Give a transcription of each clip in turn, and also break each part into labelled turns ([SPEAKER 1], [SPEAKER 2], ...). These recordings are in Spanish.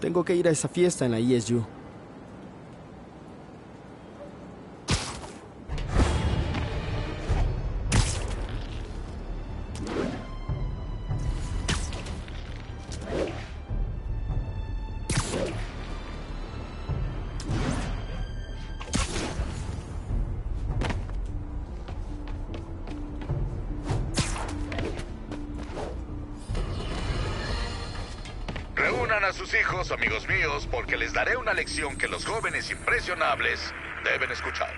[SPEAKER 1] Tengo que ir a esa fiesta en la ESU.
[SPEAKER 2] Porque les daré una lección que los jóvenes impresionables deben escuchar.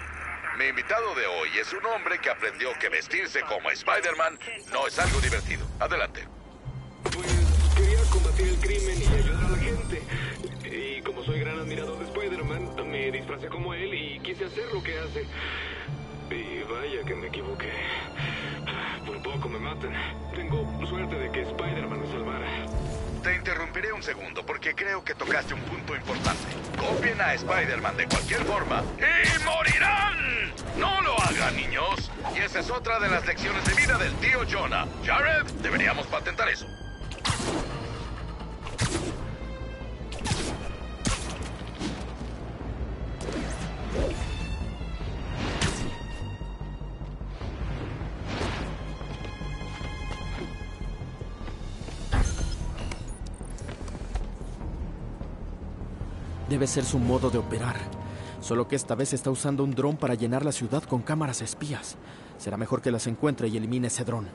[SPEAKER 2] Mi invitado de hoy es un hombre que aprendió que vestirse como Spider-Man no es algo divertido. Adelante.
[SPEAKER 3] Pues quería combatir el crimen y ayudar a la gente. Y como soy gran admirador de Spider-Man, me disfracé como él y quise hacer lo que hace. Y vaya que me equivoqué. Por poco me matan. Tengo suerte de que Spider-Man me salvara.
[SPEAKER 2] Te interrumpiré un segundo porque creo que tocaste un punto importante. Copien a Spider-Man de cualquier forma y morirán. No lo hagan, niños. Y esa es otra de las lecciones de vida del tío Jonah. Jared, deberíamos patentar eso.
[SPEAKER 1] Debe ser su modo de operar. Solo que esta vez está usando un dron para llenar la ciudad con cámaras espías. Será mejor que las encuentre y elimine ese dron.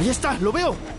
[SPEAKER 1] Ahí está, lo veo.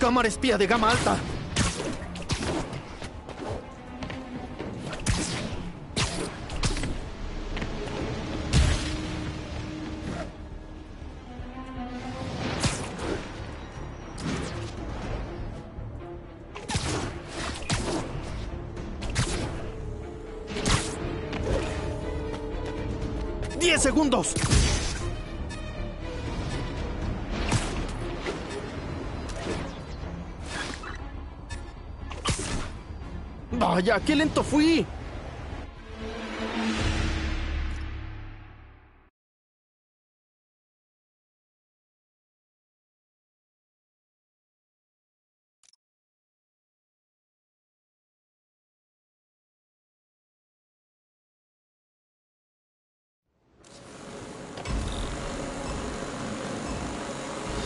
[SPEAKER 1] Cámara espía de gama alta. Vaya, qué lento fui.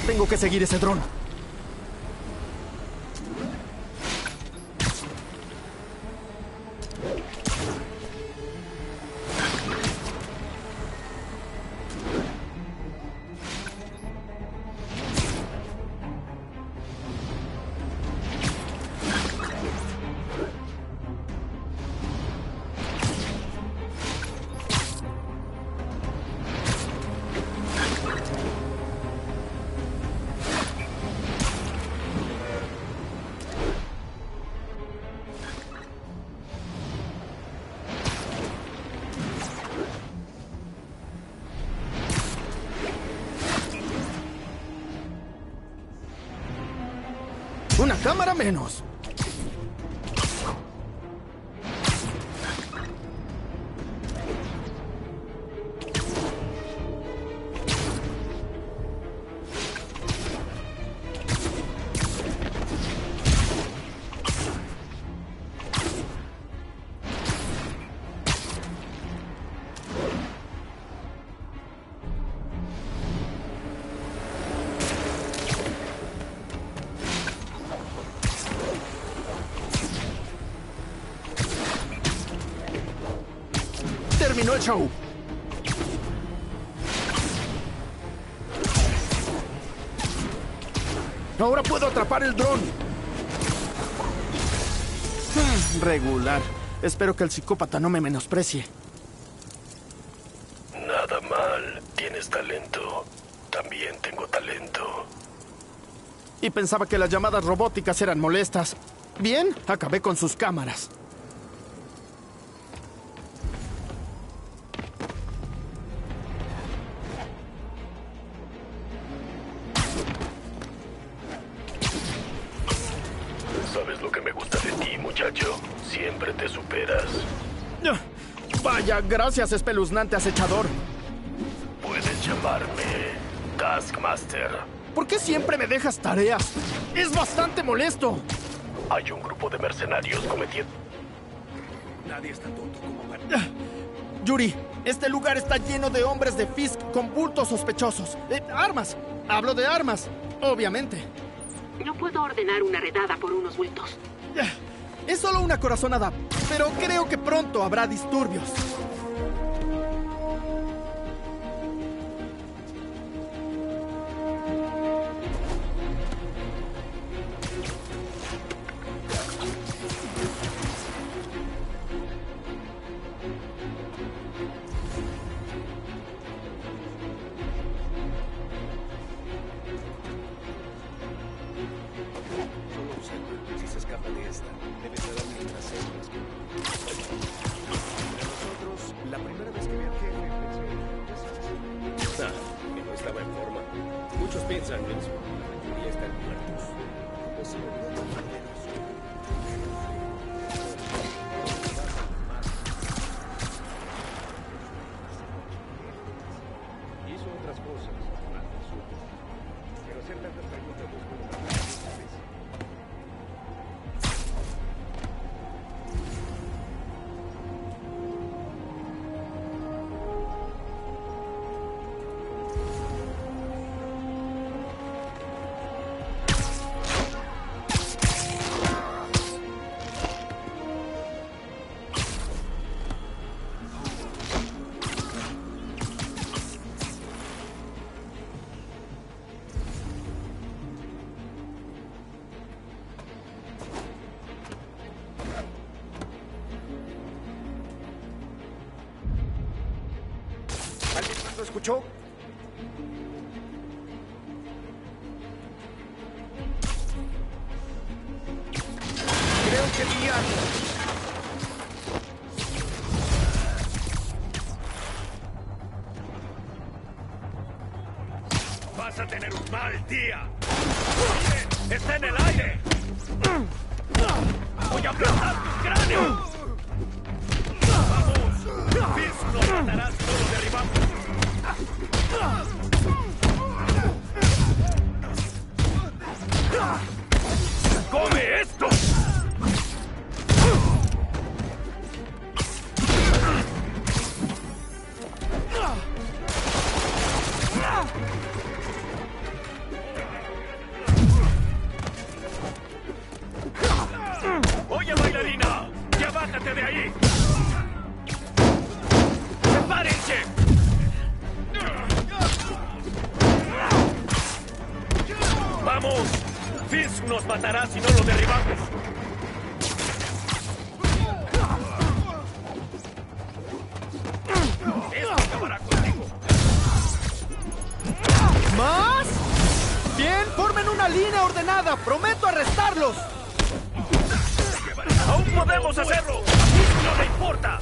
[SPEAKER 1] Tengo que seguir ese dron. Una cámara menos. Atrapar el dron. Hmm, Regular. Espero que el psicópata no me menosprecie.
[SPEAKER 4] Nada mal. Tienes talento. También tengo talento.
[SPEAKER 1] Y pensaba que las llamadas robóticas eran molestas. Bien, acabé con sus cámaras. Gracias, espeluznante acechador.
[SPEAKER 4] Puedes llamarme Taskmaster.
[SPEAKER 1] ¿Por qué siempre me dejas tareas? Es bastante molesto.
[SPEAKER 4] Hay un grupo de mercenarios cometiendo...
[SPEAKER 3] Nadie es tan tonto como para...
[SPEAKER 1] Yuri, este lugar está lleno de hombres de Fisk con bultos sospechosos. Eh, armas. Hablo de armas, obviamente.
[SPEAKER 5] No puedo ordenar una redada por unos bultos.
[SPEAKER 1] Ah, Es solo una corazonada, pero creo que pronto habrá disturbios.
[SPEAKER 4] Matará si no lo derribamos. Esto acabará contigo.
[SPEAKER 1] ¿Más? Bien, formen una línea ordenada. Prometo arrestarlos.
[SPEAKER 4] ¡Aún podemos hacerlo! ¡A Fisk no le importa!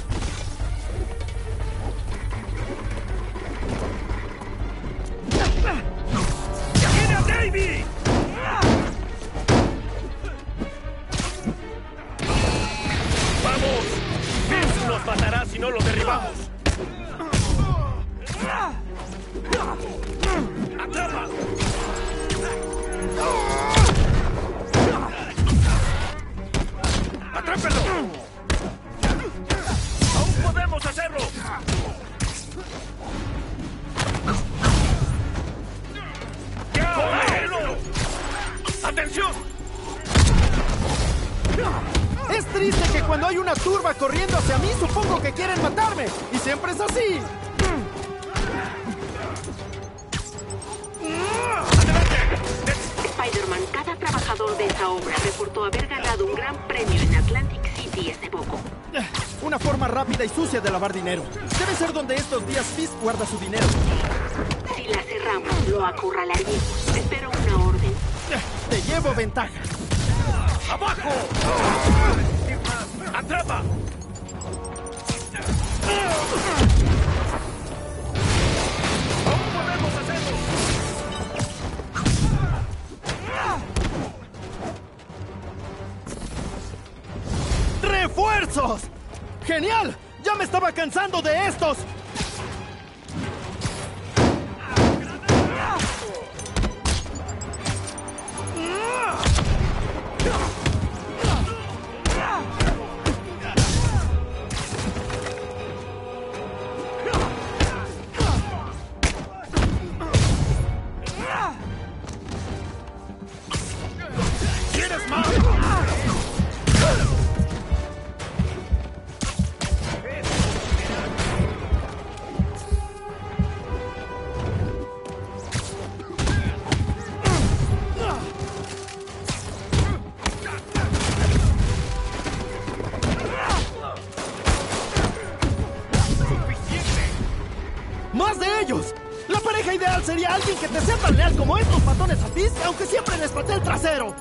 [SPEAKER 1] Como estos matones a aunque siempre les patea el trasero.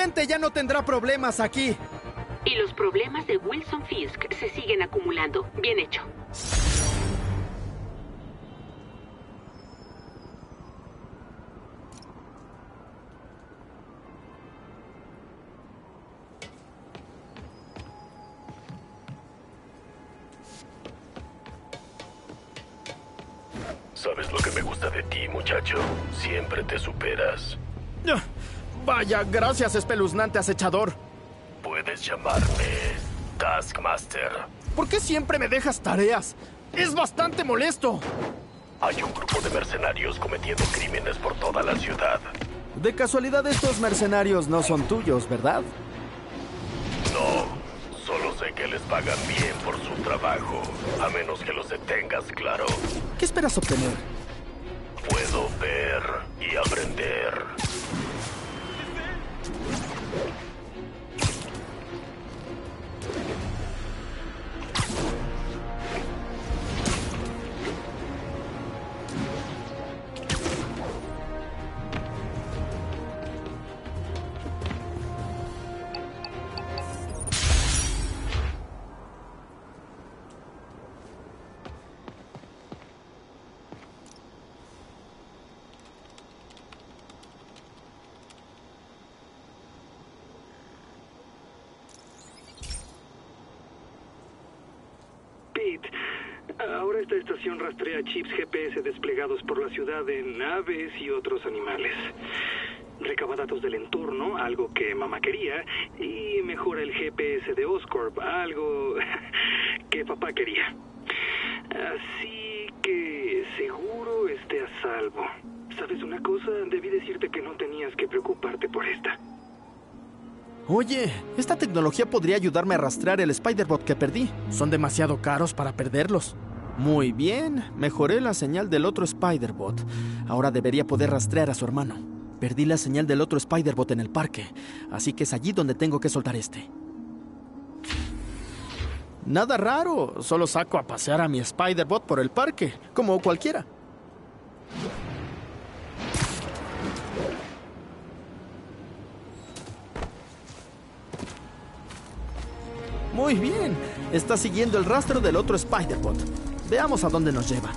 [SPEAKER 1] Gente ya no tendrá problemas aquí.
[SPEAKER 5] Y los problemas de Wilson Fisk se siguen acumulando. Bien hecho.
[SPEAKER 1] Vaya, gracias, espeluznante acechador.
[SPEAKER 4] Puedes llamarme Taskmaster.
[SPEAKER 1] ¿Por qué siempre me dejas tareas? Es bastante molesto.
[SPEAKER 4] Hay un grupo de mercenarios cometiendo crímenes por toda la ciudad.
[SPEAKER 1] De casualidad estos mercenarios no son tuyos, ¿verdad?
[SPEAKER 4] No, solo sé que les pagan bien por su trabajo, a menos que los detengas, claro.
[SPEAKER 1] ¿Qué esperas obtener?
[SPEAKER 4] Puedo ver y aprender.
[SPEAKER 3] Chips GPS desplegados por la ciudad en aves y otros animales. Recaba datos del entorno, algo que mamá quería, y mejora el GPS de Oscorp, algo que papá quería. Así que seguro esté a salvo. ¿Sabes una cosa? Debí decirte que no tenías que preocuparte por esta.
[SPEAKER 1] Oye, esta tecnología podría ayudarme a rastrear el Spider-Bot que perdí. Son demasiado caros para perderlos. Muy bien, mejoré la señal del otro Spider-Bot. Ahora debería poder rastrear a su hermano. Perdí la señal del otro Spider-Bot en el parque, así que es allí donde tengo que soltar este. Nada raro, solo saco a pasear a mi Spider-Bot por el parque, como cualquiera. Muy bien, está siguiendo el rastro del otro Spider-Bot. Veamos a dónde nos lleva.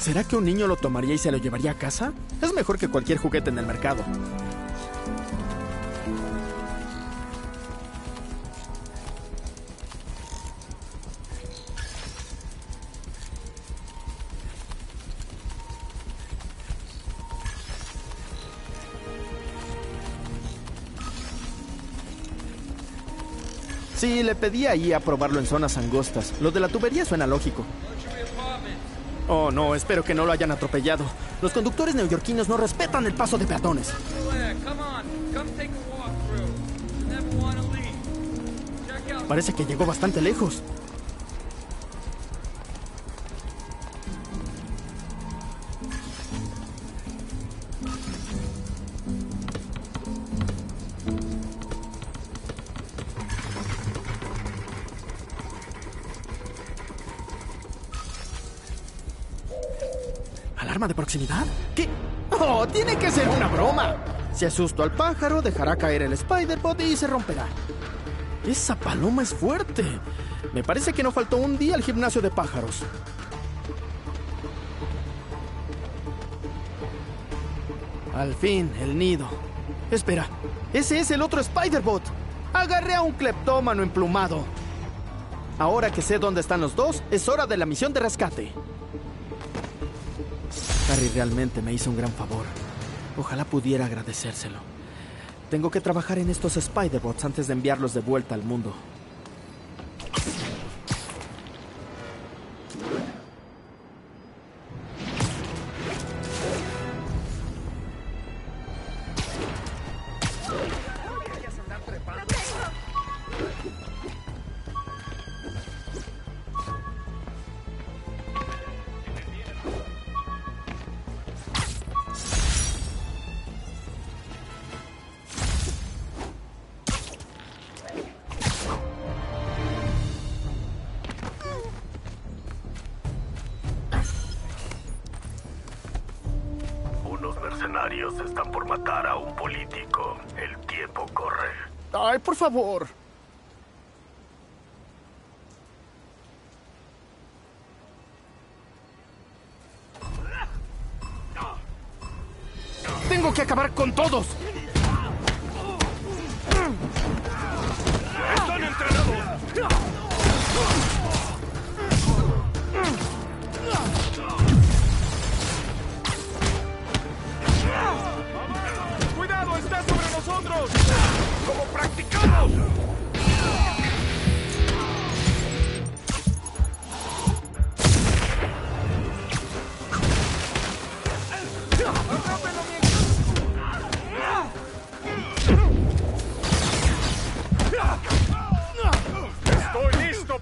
[SPEAKER 1] ¿Será que un niño lo tomaría y se lo llevaría a casa? Es mejor que cualquier juguete en el mercado. Sí, le pedí ahí a probarlo en zonas angostas. Lo de la tubería suena lógico. Oh, no, espero que no lo hayan atropellado. Los conductores neoyorquinos no respetan el paso de peatones. Parece que llegó bastante lejos. ¿Alarma de proximidad? ¿Qué? ¡Oh, tiene que ser una broma! Si asusto al pájaro, dejará caer el Spider-Bot y se romperá. Esa paloma es fuerte. Me parece que no faltó un día al gimnasio de pájaros. Al fin, el nido. Espera, ese es el otro Spider-Bot. Agarré a un cleptómano emplumado. Ahora que sé dónde están los dos, es hora de la misión de rescate. Harry realmente me hizo un gran favor. Ojalá pudiera agradecérselo. Tengo que trabajar en estos Spider-Bots antes de enviarlos de vuelta al mundo. Favor.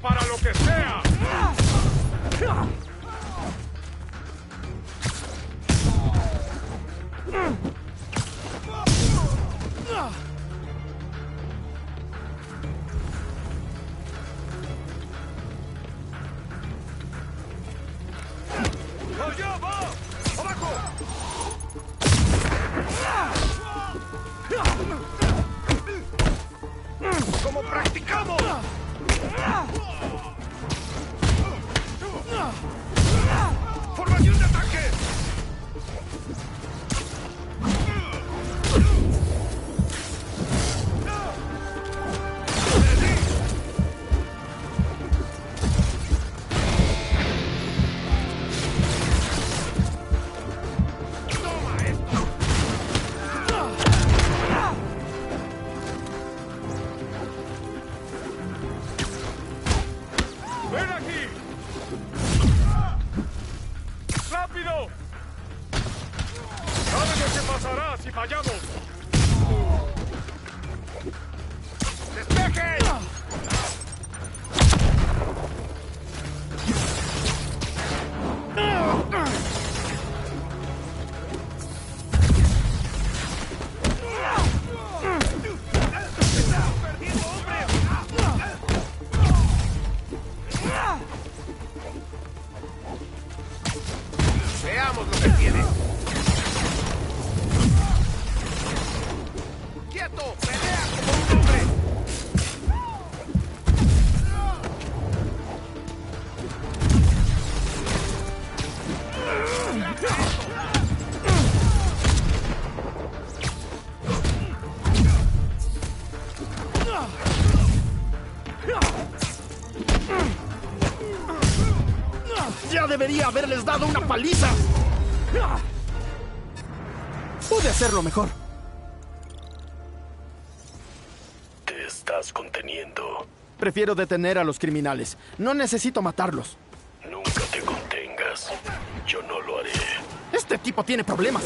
[SPEAKER 2] Para lo que sea!
[SPEAKER 1] Debería haberles dado una paliza. Pude hacerlo mejor.
[SPEAKER 4] Te estás conteniendo.
[SPEAKER 1] Prefiero detener a los criminales. No necesito matarlos.
[SPEAKER 4] Nunca te contengas. Yo no lo haré.
[SPEAKER 1] Este tipo tiene problemas.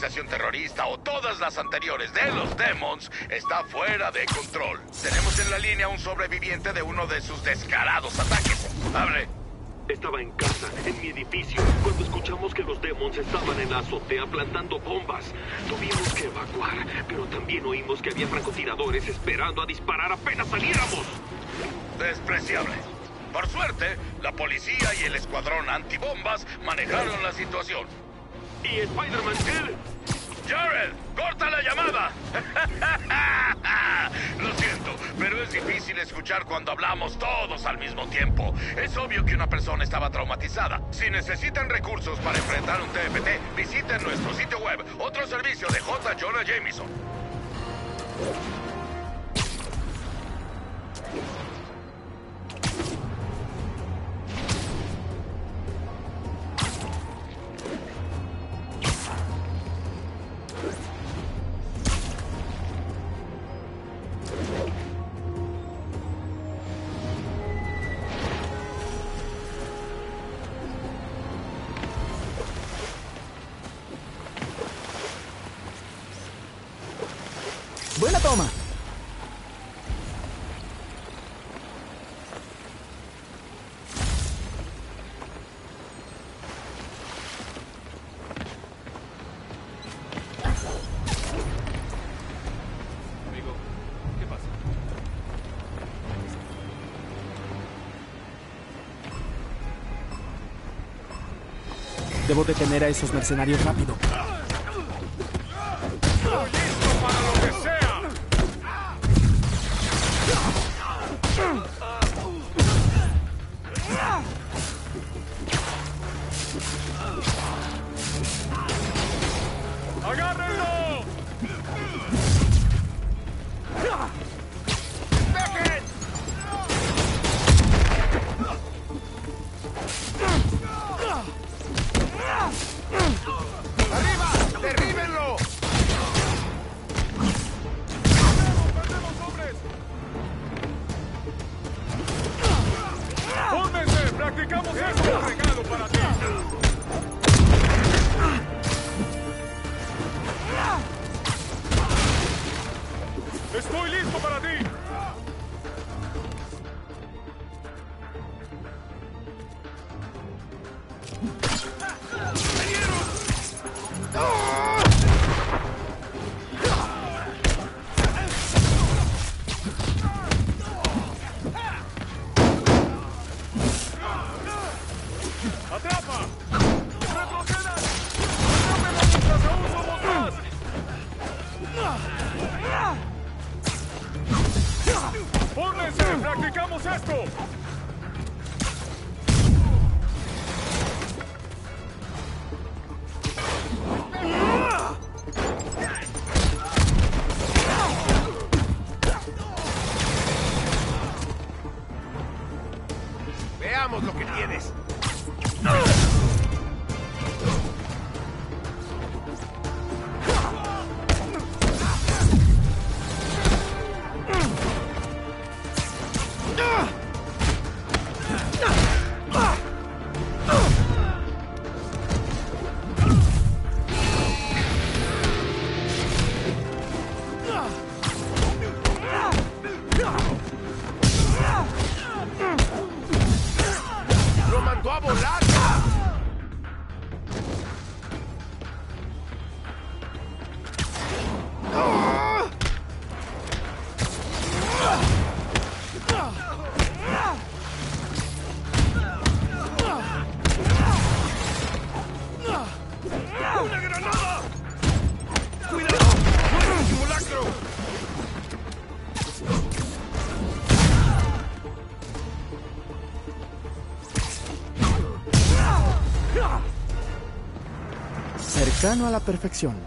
[SPEAKER 2] Organización terrorista o todas las anteriores de los Demons está fuera de control. Tenemos en la línea un sobreviviente de uno de sus descarados ataques. Hable.
[SPEAKER 6] Estaba en casa, en mi edificio, cuando escuchamos que los demons estaban en la azotea plantando bombas. Tuvimos que evacuar, pero también oímos que había francotiradores esperando a disparar apenas saliéramos.
[SPEAKER 2] Despreciable. Por suerte, la policía y el escuadrón antibombas manejaron la situación.
[SPEAKER 6] ¿Y Spider-Man él?
[SPEAKER 2] Jared, corta la llamada. Lo siento, pero es difícil escuchar cuando hablamos todos al mismo tiempo. Es obvio que una persona estaba traumatizada. Si necesitan recursos para enfrentar un TFT, visiten nuestro sitio web, otro servicio de J. Jonah Jameson.
[SPEAKER 1] Detener a esos mercenarios rápido. Cercano a la perfección.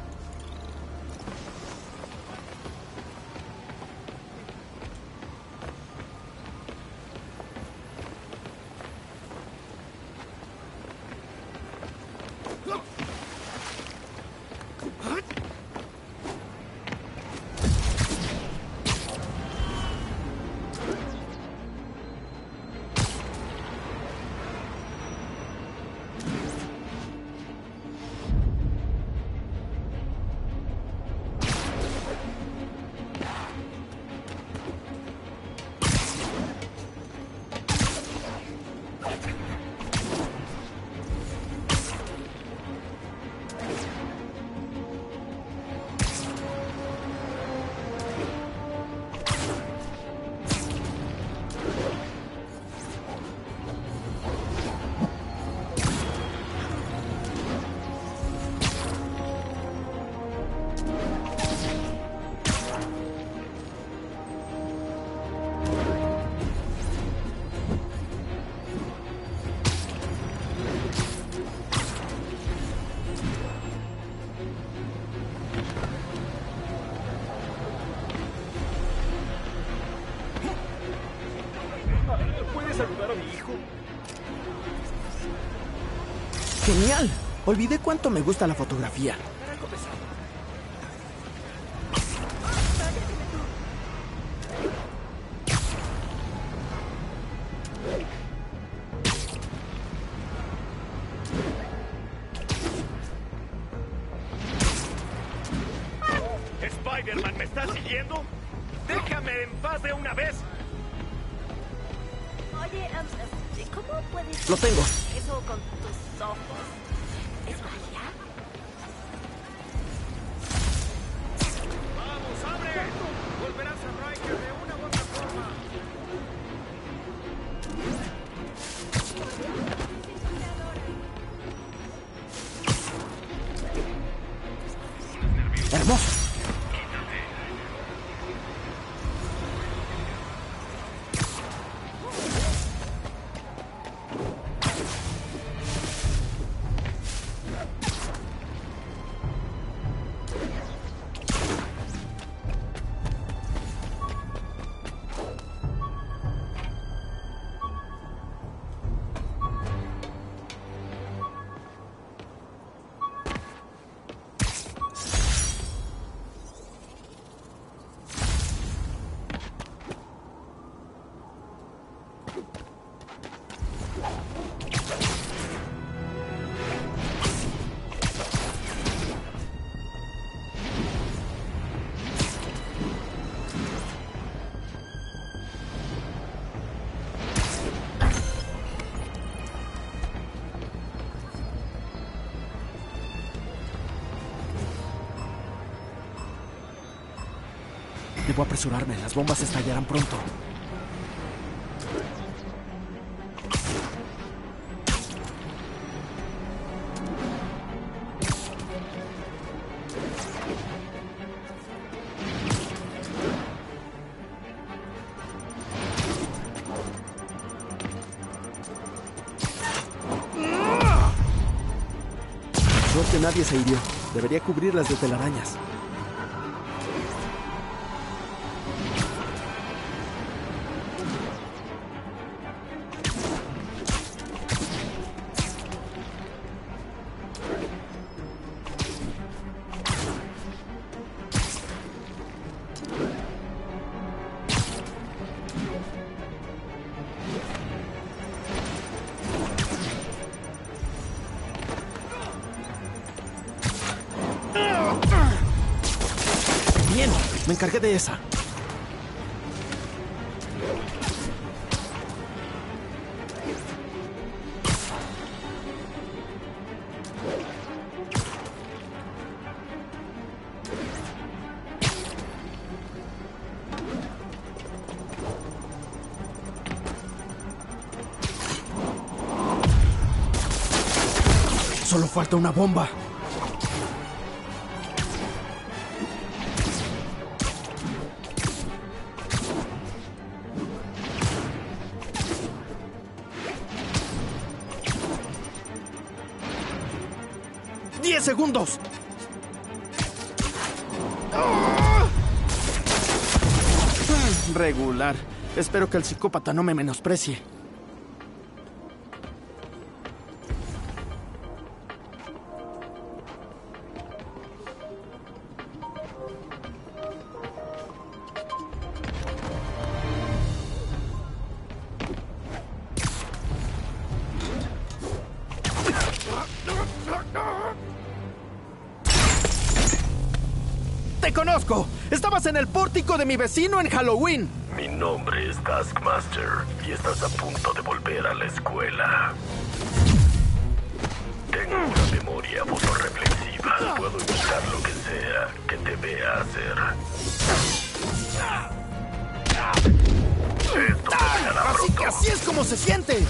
[SPEAKER 1] ¡Genial! Olvidé cuánto me gusta la fotografía. Debo apresurarme, las bombas estallarán pronto. Suerte nadie se hirió. Debería cubrirlas de telarañas. Encargué de esa. Solo falta una bomba. ¡Diez segundos! Regular. Espero que el psicópata no me menosprecie. De mi vecino en Halloween.
[SPEAKER 4] Mi nombre es Taskmaster y estás a punto de volver a la escuela. Tengo una memoria fotorreflexiva. Puedo imitar lo que sea que te vea hacer. Esto terminará
[SPEAKER 1] Así que así es como se siente.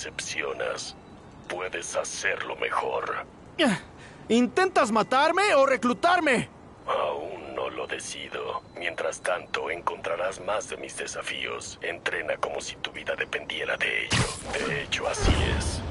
[SPEAKER 4] Decepcionas. Puedes hacerlo mejor.
[SPEAKER 1] ¿Intentas matarme o reclutarme?
[SPEAKER 4] Aún no lo decido. Mientras tanto, encontrarás más de mis desafíos. Entrena como si tu vida dependiera de ello. De hecho, así es.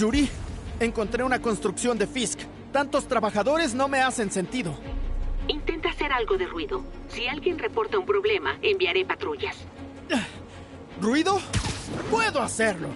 [SPEAKER 1] Yuri, encontré una construcción de Fisk. Tantos trabajadores no me hacen sentido.
[SPEAKER 5] Intenta hacer algo de ruido. Si alguien reporta un problema, enviaré patrullas.
[SPEAKER 1] ¿Ruido? Puedo hacerlo.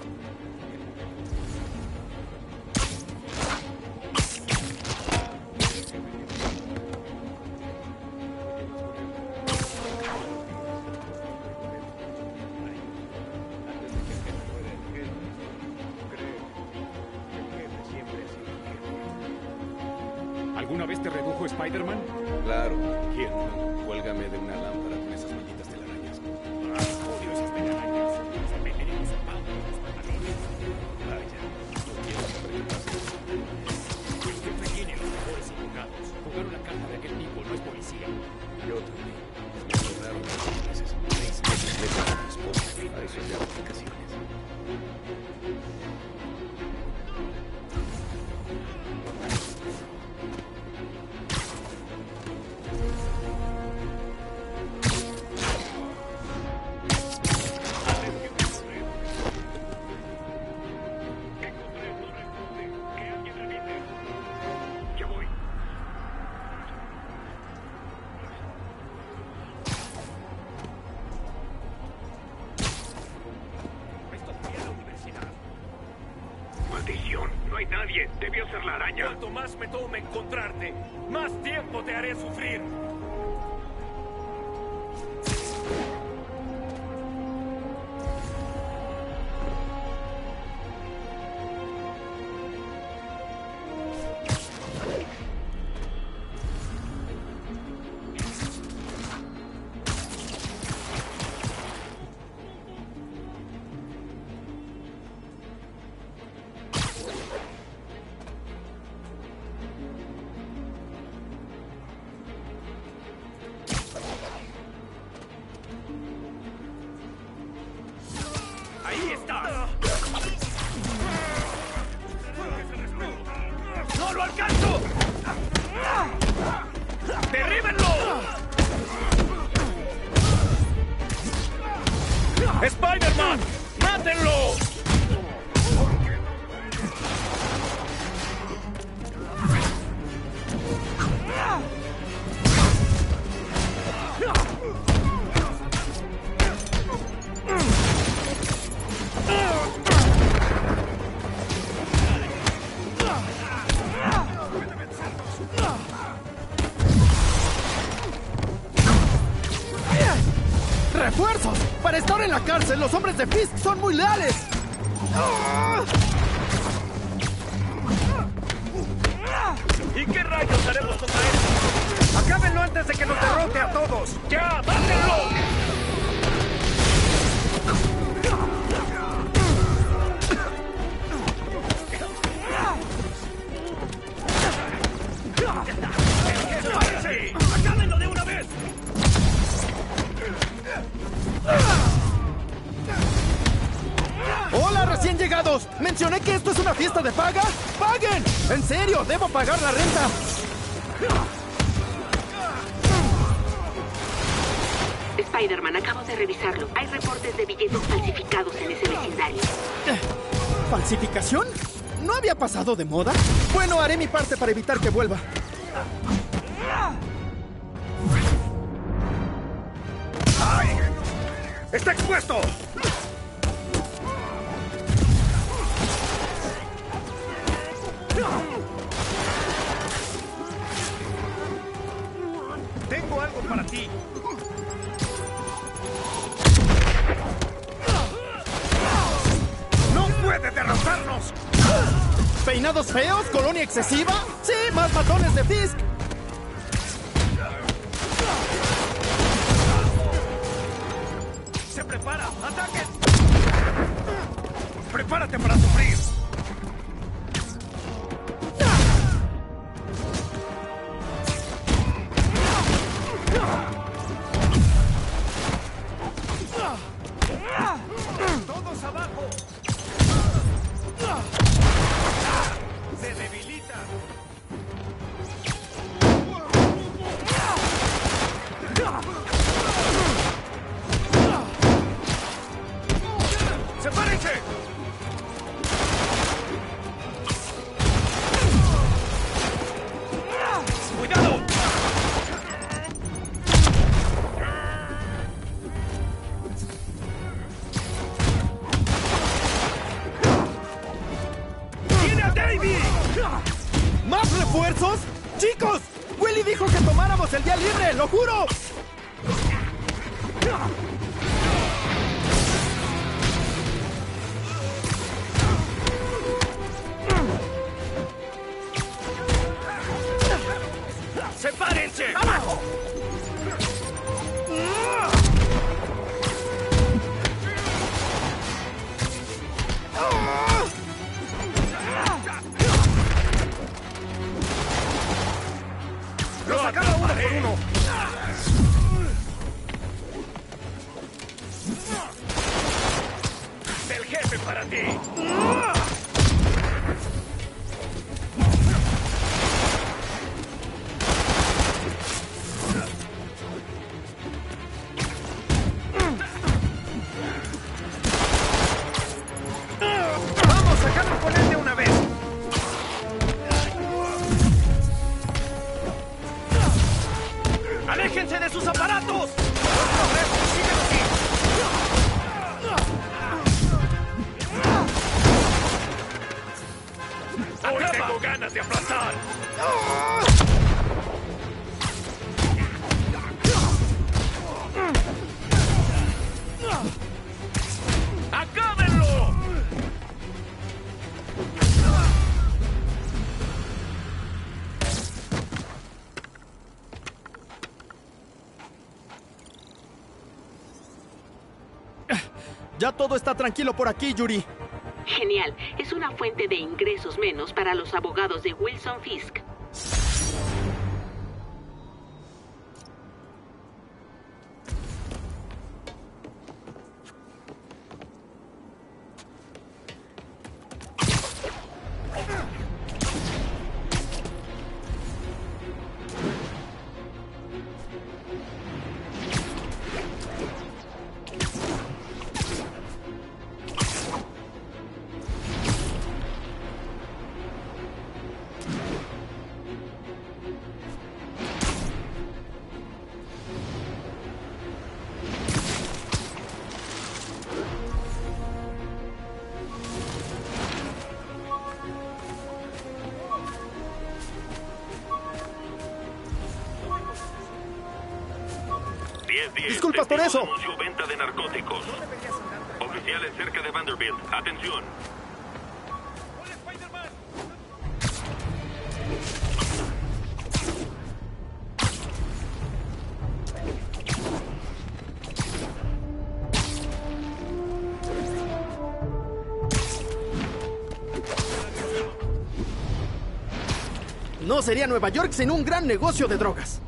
[SPEAKER 7] la. Cuanto más me tome encontrarte, más tiempo te haré sufrir.
[SPEAKER 1] la cárcel. Los hombres de Fisk son muy leales.
[SPEAKER 7] de
[SPEAKER 1] moda? Bueno, haré mi parte para evitar que vuelva. excesiva? todo está tranquilo por aquí, Yuri.
[SPEAKER 5] Genial, es una fuente de ingresos menos para los abogados de Wilson Fisk.
[SPEAKER 1] sería Nueva York sin un gran negocio de drogas?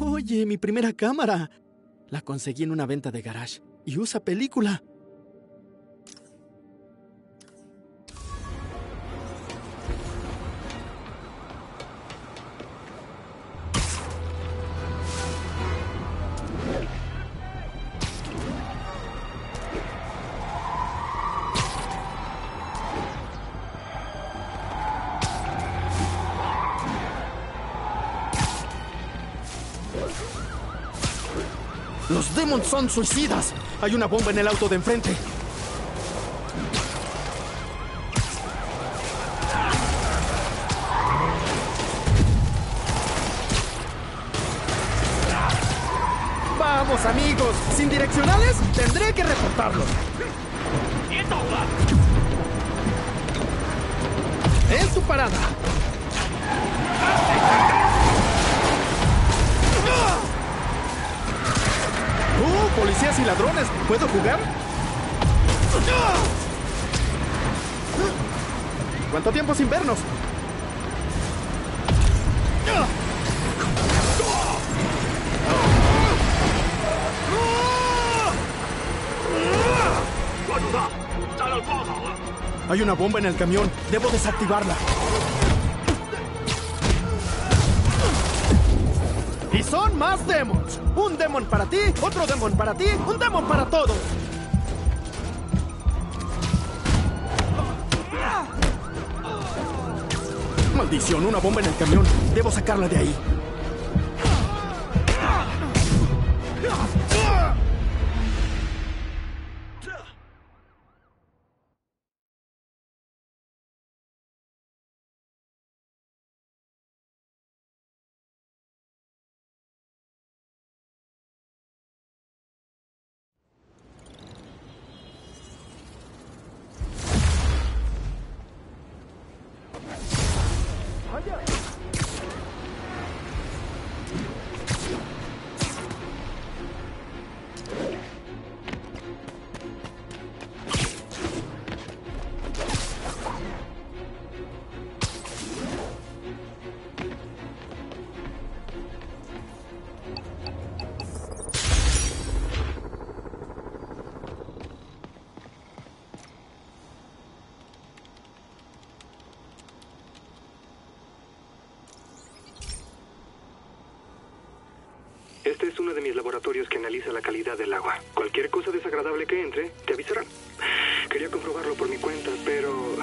[SPEAKER 1] Oye, mi primera cámara. La conseguí en una venta de garage y usa película. Los Demons son suicidas. Hay una bomba en el auto de enfrente. ¿Cuánto tiempo sin vernos? Hay una bomba en el camión. Debo desactivarla. Y son más demons. Un demon para ti, otro demon para ti, un demon para todos. Maldición, una bomba en el camión. Debo sacarla de ahí.
[SPEAKER 3] De mis laboratorios que analiza la calidad del agua. Cualquier cosa desagradable que entre, te avisarán. Quería comprobarlo por mi cuenta, pero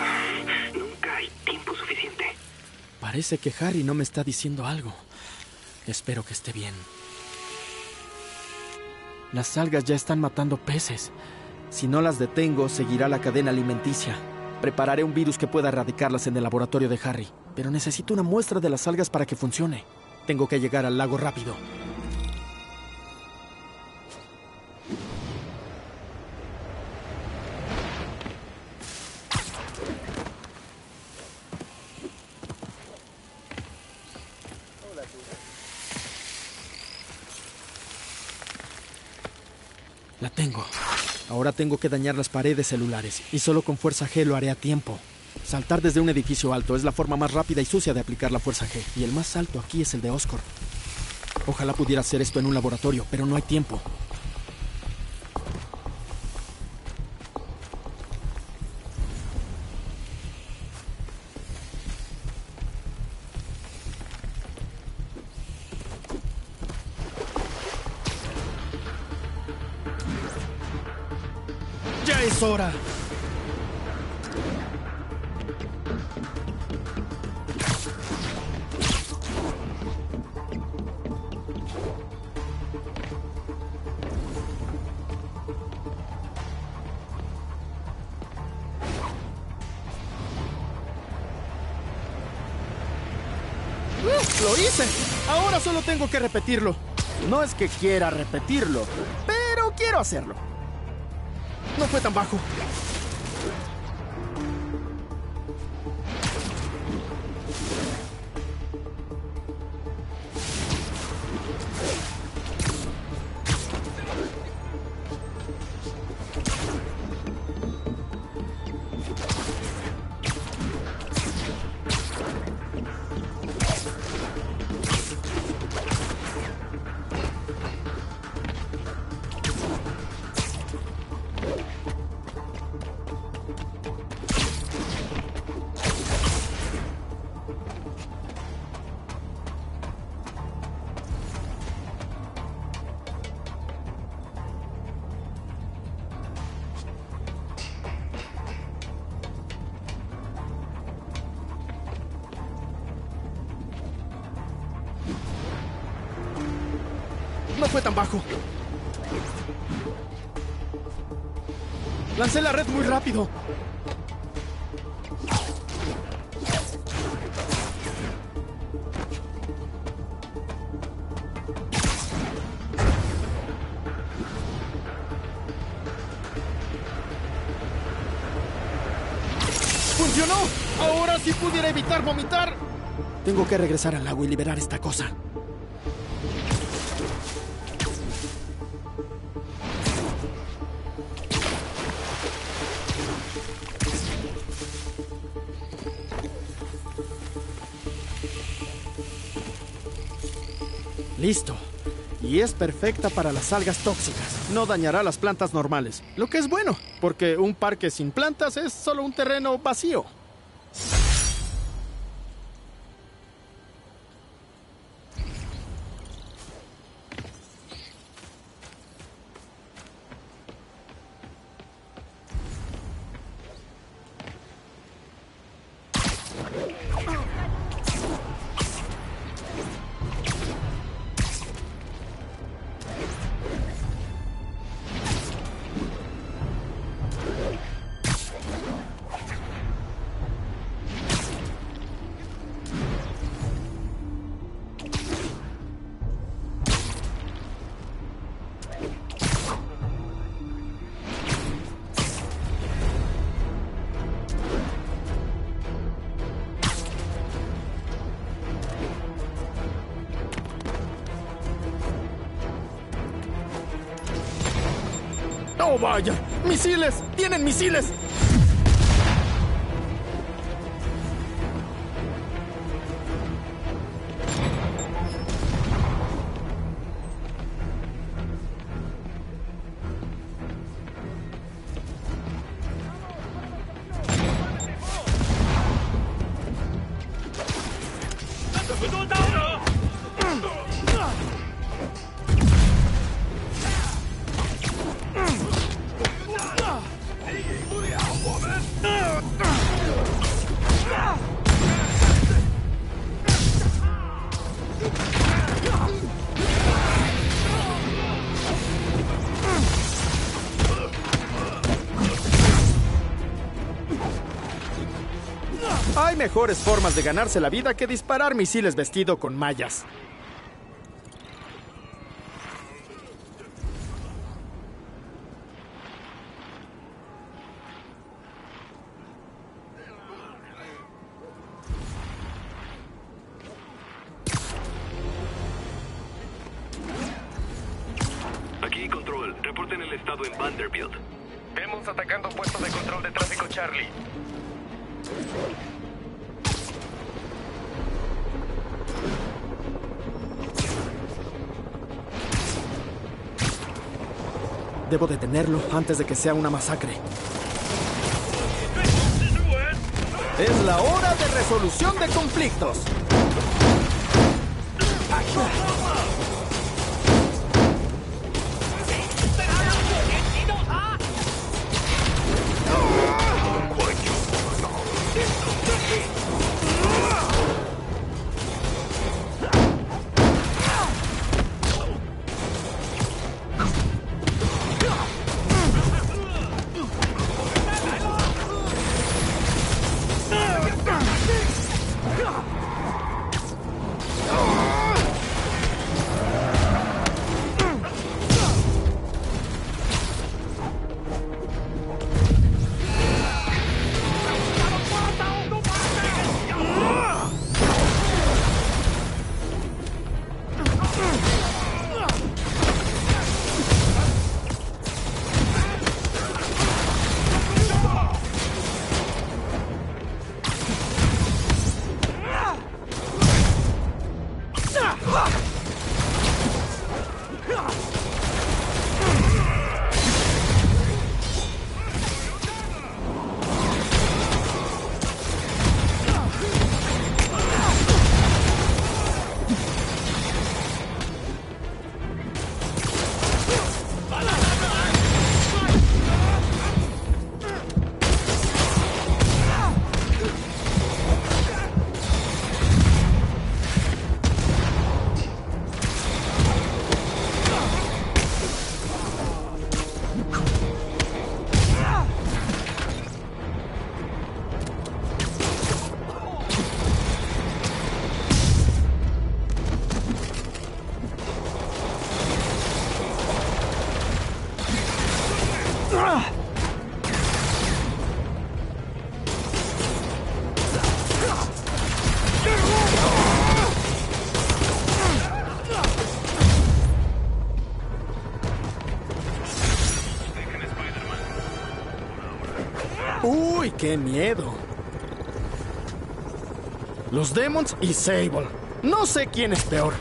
[SPEAKER 3] nunca hay tiempo suficiente.
[SPEAKER 1] Parece que Harry no me está diciendo algo. Espero que esté bien. Las algas ya están matando peces. Si no las detengo, seguirá la cadena alimenticia. Prepararé un virus que pueda erradicarlas en el laboratorio de Harry. Pero necesito una muestra de las algas para que funcione. Tengo que llegar al lago rápido. Ahora tengo que dañar las paredes celulares y solo con fuerza G lo haré a tiempo. Saltar desde un edificio alto es la forma más rápida y sucia de aplicar la fuerza G, y el más alto aquí es el de Oscorp. Ojalá pudiera hacer esto en un laboratorio, pero no hay tiempo. Tengo que repetirlo. No es que quiera repetirlo, pero quiero hacerlo. No fue tan bajo. Lancé la red muy rápido. ¡Funcionó! Ahora sí pudiera evitar vomitar. Tengo que regresar al agua y liberar esta cosa. Es perfecta para las algas tóxicas. No dañará las plantas normales. Lo que es bueno, porque un parque sin plantas es solo un terreno vacío. ¡Misiles! ¡Tienen misiles! Mejores formas de ganarse la vida que disparar misiles vestido con mallas. Debo detenerlo antes de que sea una masacre. Es la hora de resolución de conflictos. ¡Qué miedo! Los Demons y Sable. No sé quién es peor.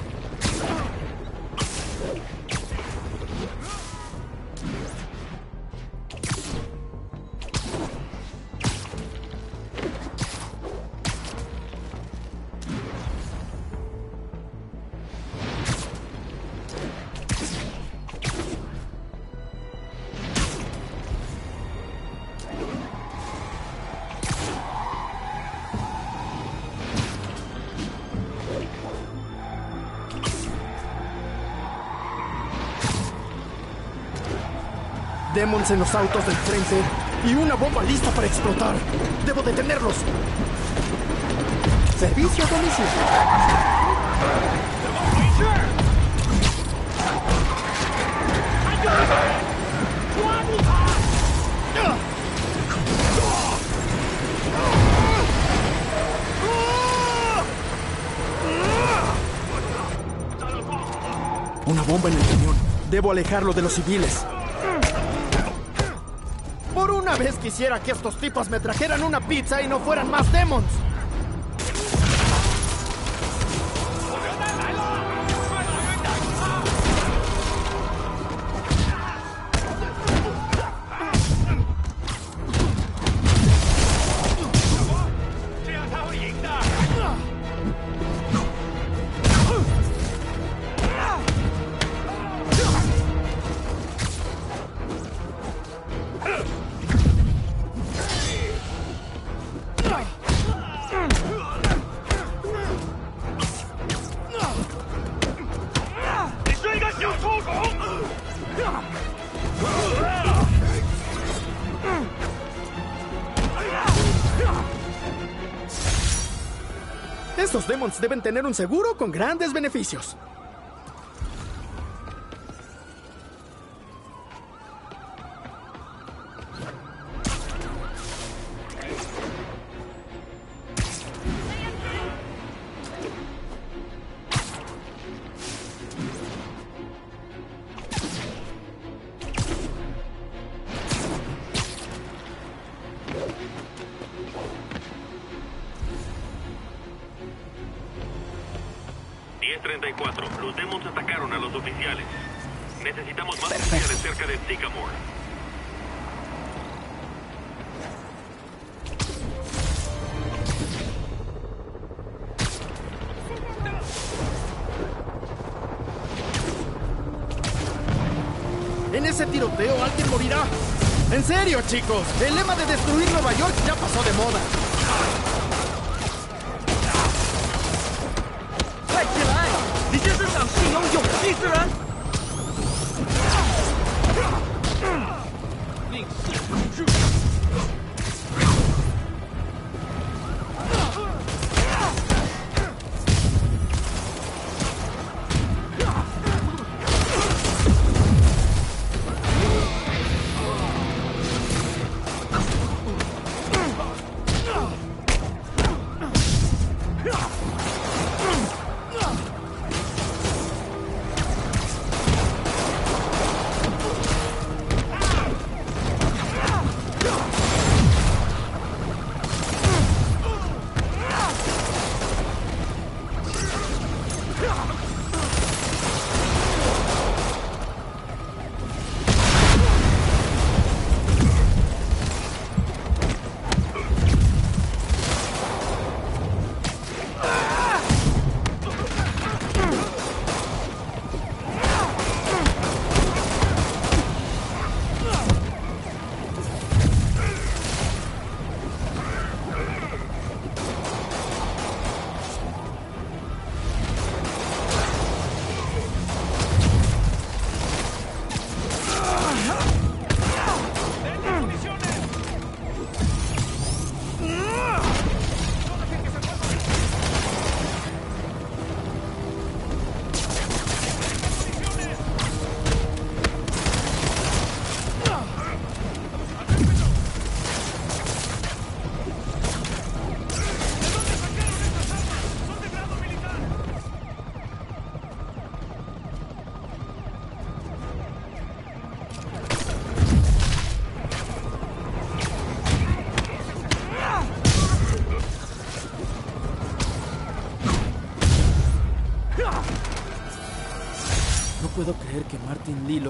[SPEAKER 1] Demons en los autos del frente y una bomba lista para explotar. Debo detenerlos. Servicio a domicilio. Una bomba en el cañón. Debo alejarlo de los civiles. Una vez quisiera que estos tipos me trajeran una pizza y no fueran más demons. Deben tener un seguro con grandes beneficios. Chicos, el lema de destruir Nueva York ya pasó de moda.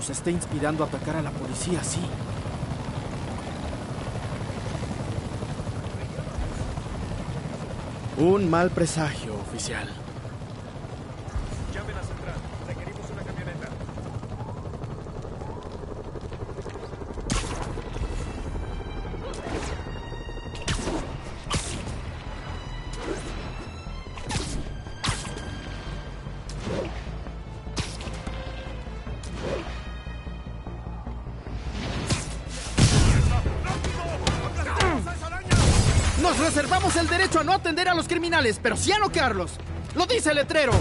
[SPEAKER 1] Los esté inspirando a atacar a la policía así. Un mal presagio, oficial. Reservamos el derecho a no atender a los criminales, pero sí a noquearlos. Lo dice el letrero.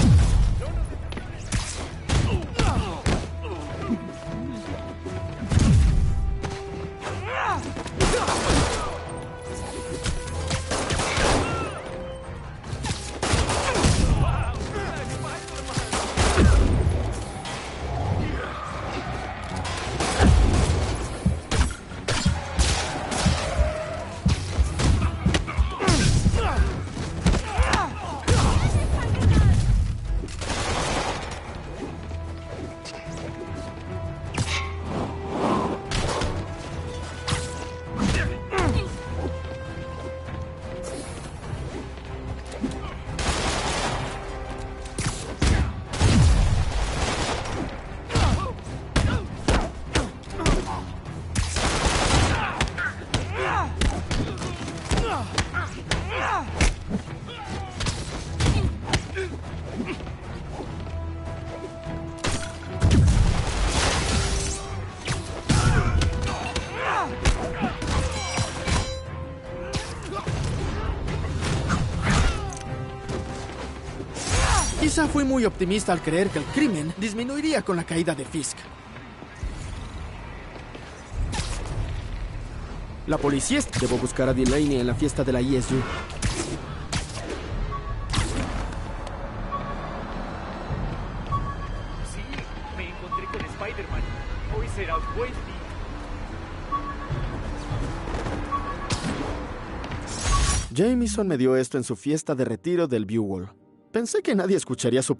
[SPEAKER 1] Fui muy optimista al creer que el crimen disminuiría con la caída de Fisk. La policía... Debo buscar a Delaney en la fiesta de la ESU.
[SPEAKER 8] Sí, me encontré con Spider-Man. Hoy será un buen día.
[SPEAKER 1] Jameson me dio esto en su fiesta de retiro del Buell. Pensé que nadie escucharía su...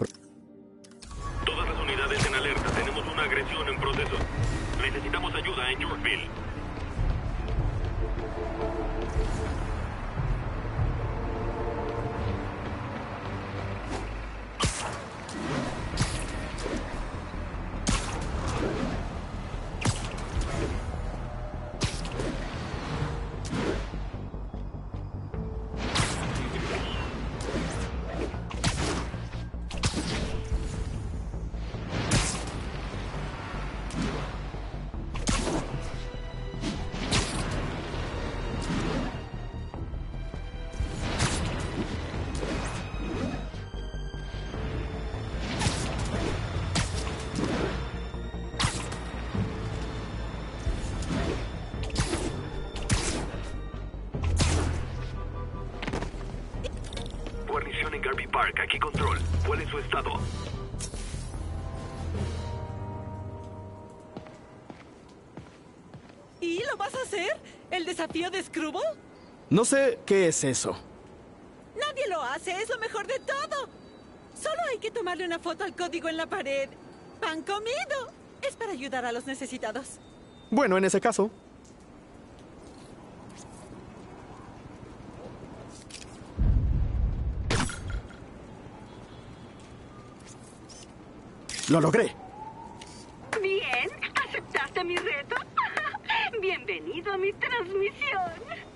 [SPEAKER 1] No sé qué es eso.
[SPEAKER 9] Nadie lo hace, es lo mejor de todo. Solo hay que tomarle una foto al código en la pared. Pan comido. Es para ayudar a los necesitados.
[SPEAKER 1] Bueno, en ese caso... Lo logré.
[SPEAKER 5] Bien, ¿aceptaste mi reto? Bienvenido a mi transmisión.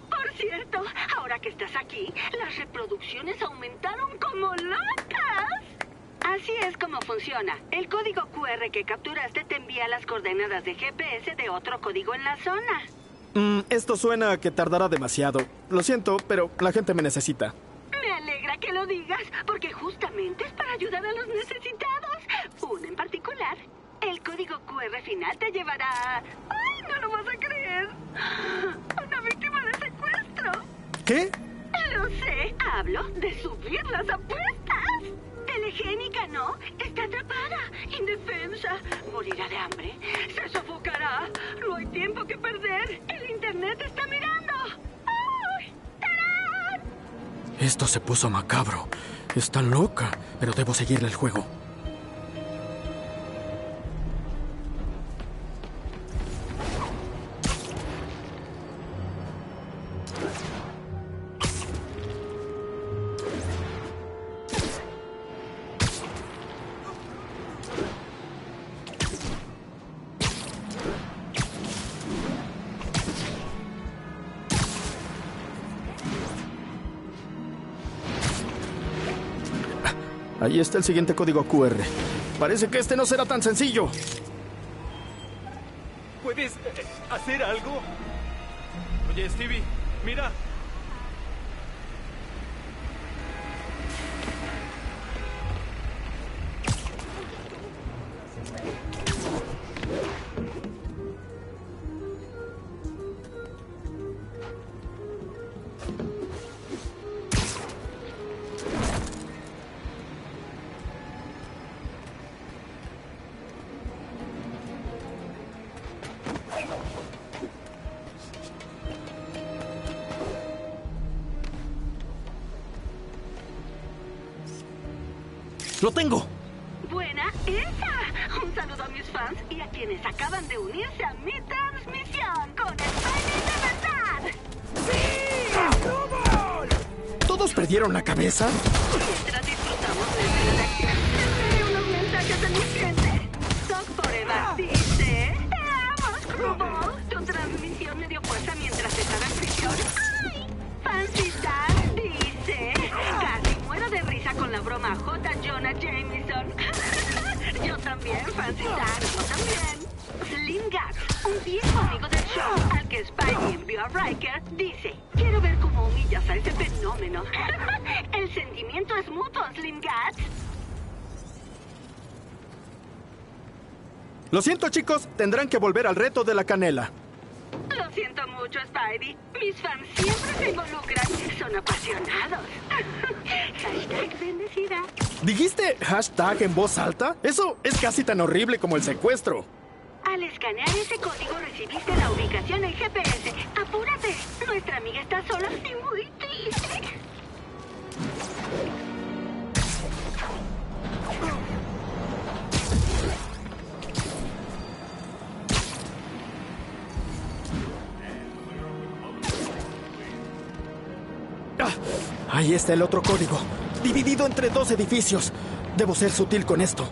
[SPEAKER 5] Por cierto, ahora que estás aquí, las reproducciones aumentaron como locas. Así es como funciona. El código QR que capturaste te envía las coordenadas de GPS de otro código en la zona.
[SPEAKER 1] Mm, esto suena a que tardará demasiado. Lo siento, pero la gente me necesita.
[SPEAKER 5] Me alegra que lo digas, porque justamente es para ayudar a los necesitados. Uno en particular. El código QR final te llevará a... ¡Ay, no lo vas a creer! Una víctima de secuestro.
[SPEAKER 1] ¿Qué?
[SPEAKER 5] Lo sé, hablo de subir las apuestas. Telegénica, ¿no? Está atrapada, indefensa, morirá de hambre, se sofocará. No hay tiempo que perder. El internet está mirando. ¡Tarán!
[SPEAKER 1] Esto se puso macabro. Está loca, pero debo seguirle el juego.
[SPEAKER 5] Ahí está el siguiente código QR. Parece que este no será tan sencillo.
[SPEAKER 7] ¿Puedes eh, hacer algo? Oye, Stevie, mira.
[SPEAKER 5] sir? Chicos. Tendrán que volver al reto de la canela.
[SPEAKER 1] Lo siento mucho, Spidey. Mis fans siempre se involucran. Son apasionados. Hashtag bendecida.
[SPEAKER 5] ¿Dijiste hashtag en voz alta? Eso es casi tan horrible como el secuestro.
[SPEAKER 1] Al escanear ese código recibiste la ubicación en GPS. ¡Apúrate! Nuestra amiga está sola y
[SPEAKER 5] ahí está el otro código. Dividido entre dos edificios. Debo ser sutil con esto.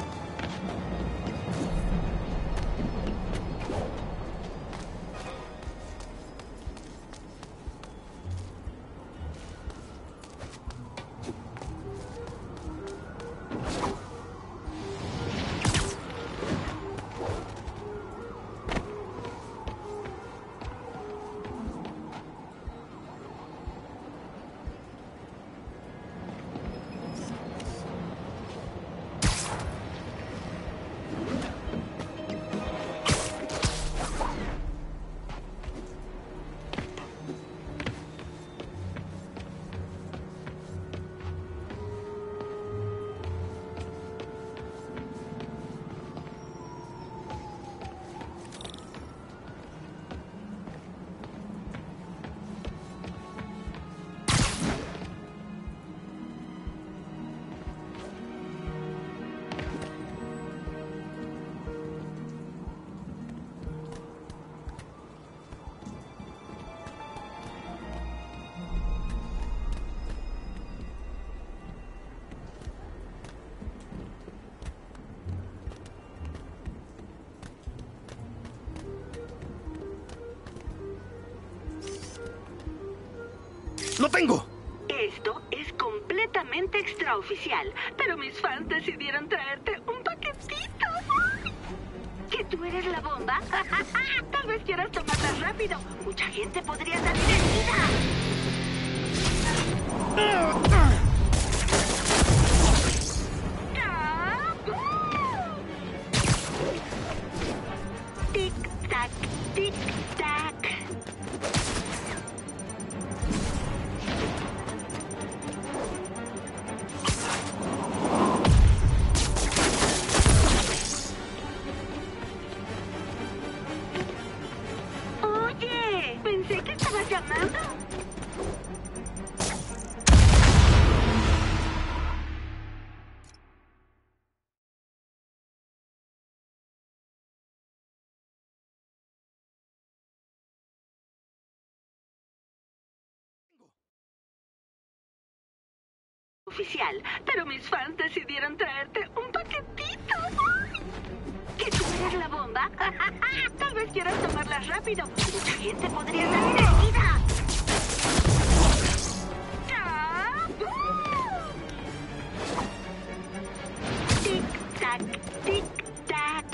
[SPEAKER 1] Pero mis fans decidieron traerte un paquetito. ¿Que tú eres la bomba? Tal vez quieras tomarla rápido. Mucha gente podría salir herida. tac,
[SPEAKER 5] tic-tac.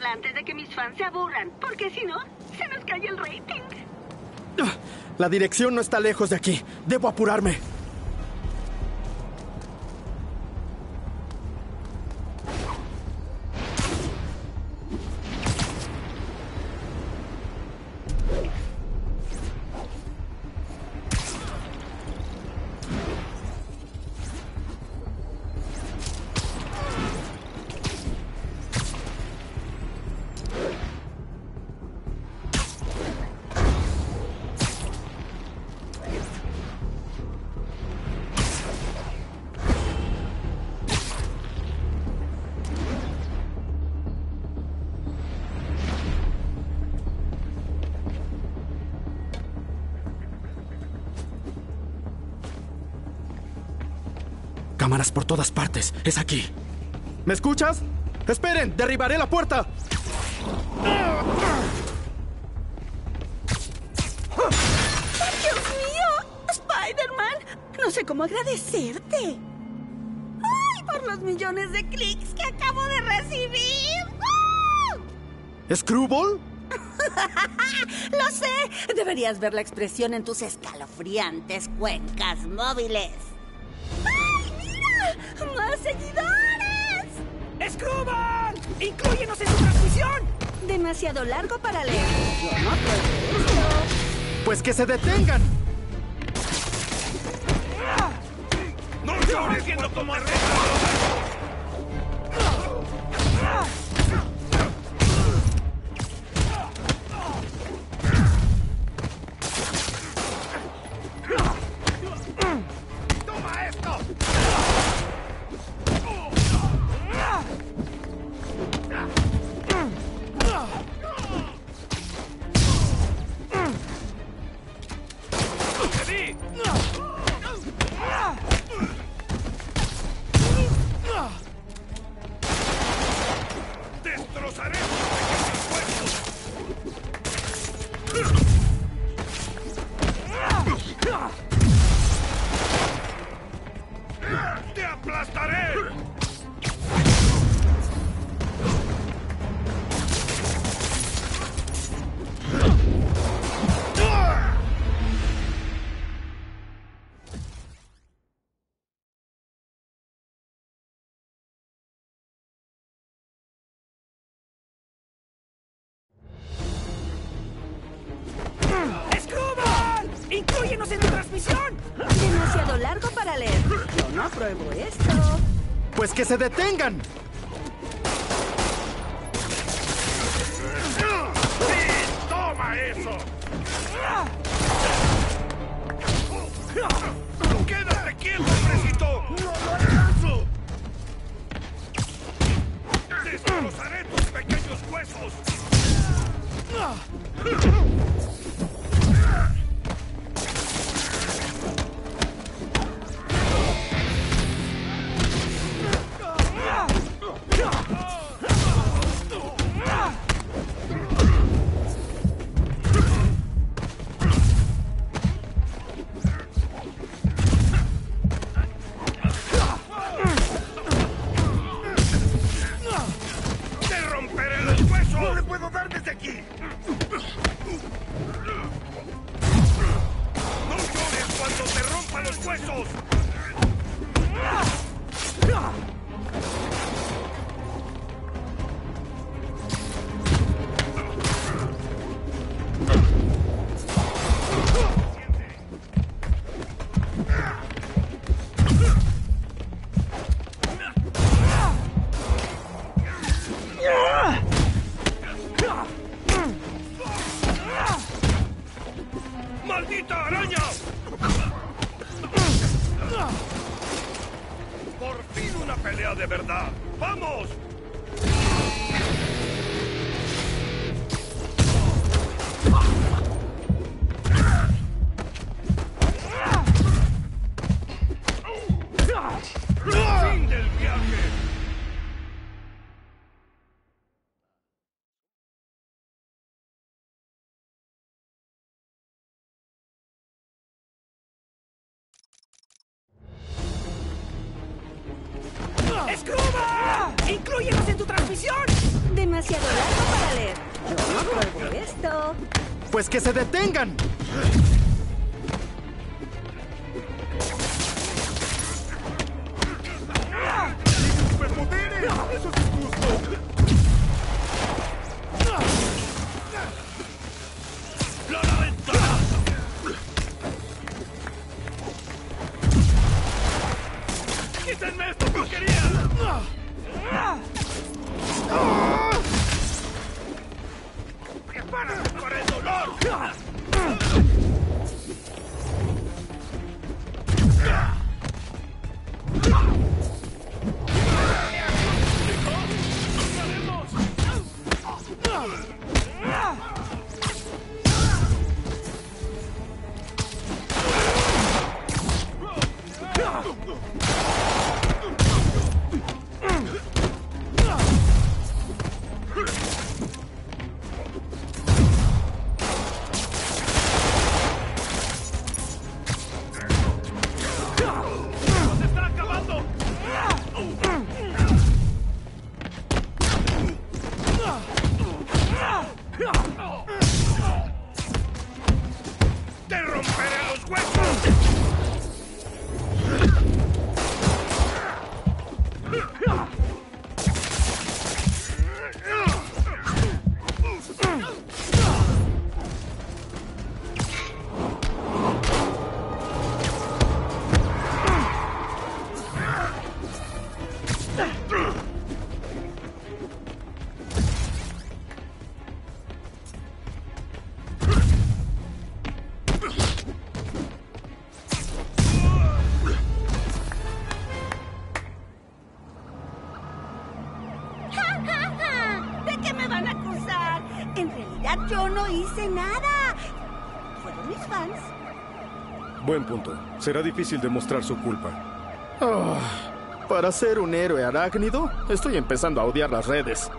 [SPEAKER 5] Antes de que mis fans se aburran, porque si no, se nos cae el rating.
[SPEAKER 1] La dirección no está lejos de aquí. Debo apurarme. Por todas partes. Es aquí. ¿Me escuchas? Esperen, derribaré la puerta.
[SPEAKER 9] ¡Dios mío! ¡Spider-Man! No sé cómo agradecerte. ¡Ay, por los millones de clics que acabo de recibir! ¡Ah!
[SPEAKER 1] ¿Screwball?
[SPEAKER 9] Lo sé. Deberías ver la expresión en tus escalofriantes cuencas móviles. ¡Más seguidores!
[SPEAKER 10] ¡Screwball! ¡Inclúyenos en tu transmisión!
[SPEAKER 9] Demasiado largo para leer. Yo no puedo esto.
[SPEAKER 1] Pues que se detengan.
[SPEAKER 7] ¡No llores viendo cómo hacer!
[SPEAKER 9] No apruebo esto.
[SPEAKER 1] Pues que se detengan.
[SPEAKER 7] ¡Sí! ¡Toma eso! ¡Quédate quieto, hombrecito! ¡No lo alcanzo! ¡Destrozaré tus pequeños huesos!
[SPEAKER 11] ¡Escruba! ¡Inclúyenos en tu transmisión!
[SPEAKER 9] Demasiado largo para leer. Yo no apruebo esto.
[SPEAKER 1] Pues que se detengan.
[SPEAKER 7] ¡Superpoderes! ¡Eso es injusto! El
[SPEAKER 12] Será difícil demostrar su culpa.
[SPEAKER 1] Ah, para ser un héroe arácnido, estoy empezando a odiar las redes.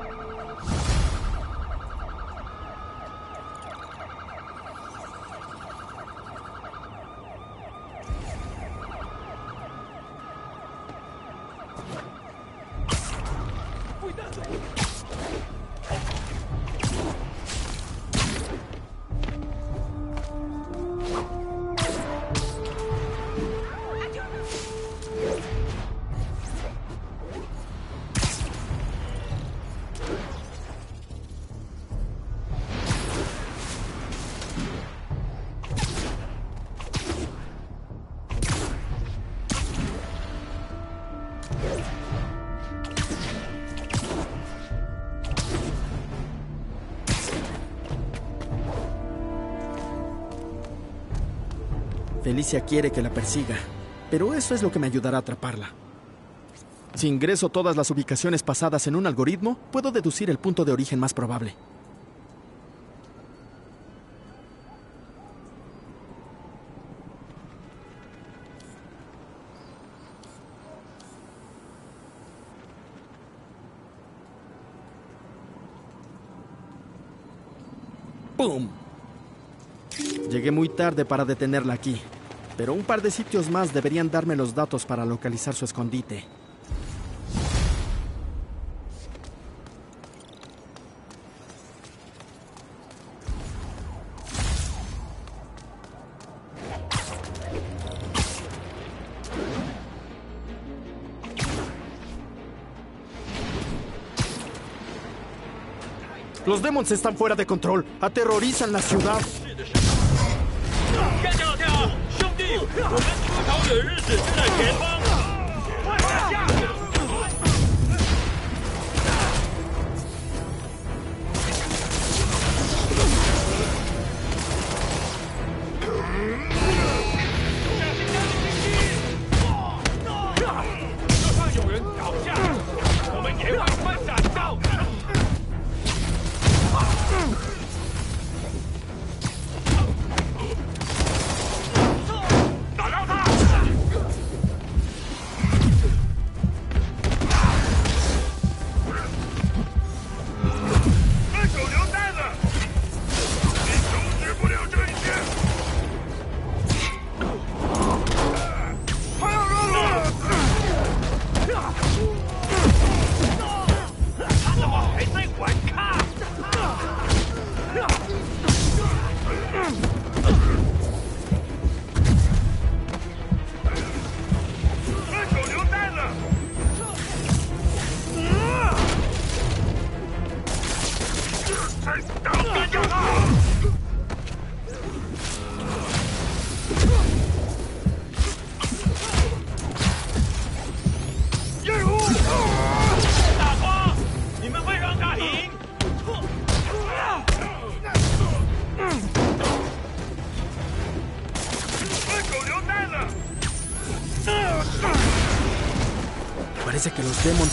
[SPEAKER 1] Felicia quiere que la persiga, pero eso es lo que me ayudará a atraparla. Si ingreso todas las ubicaciones pasadas en un algoritmo, puedo deducir el punto de origen más probable. ¡Pum! Llegué muy tarde para detenerla aquí, pero un par de sitios más deberían darme los datos para localizar su escondite. Los demons están fuera de control. Aterrorizan la ciudad.
[SPEAKER 7] 我们出逃的日子就在前方。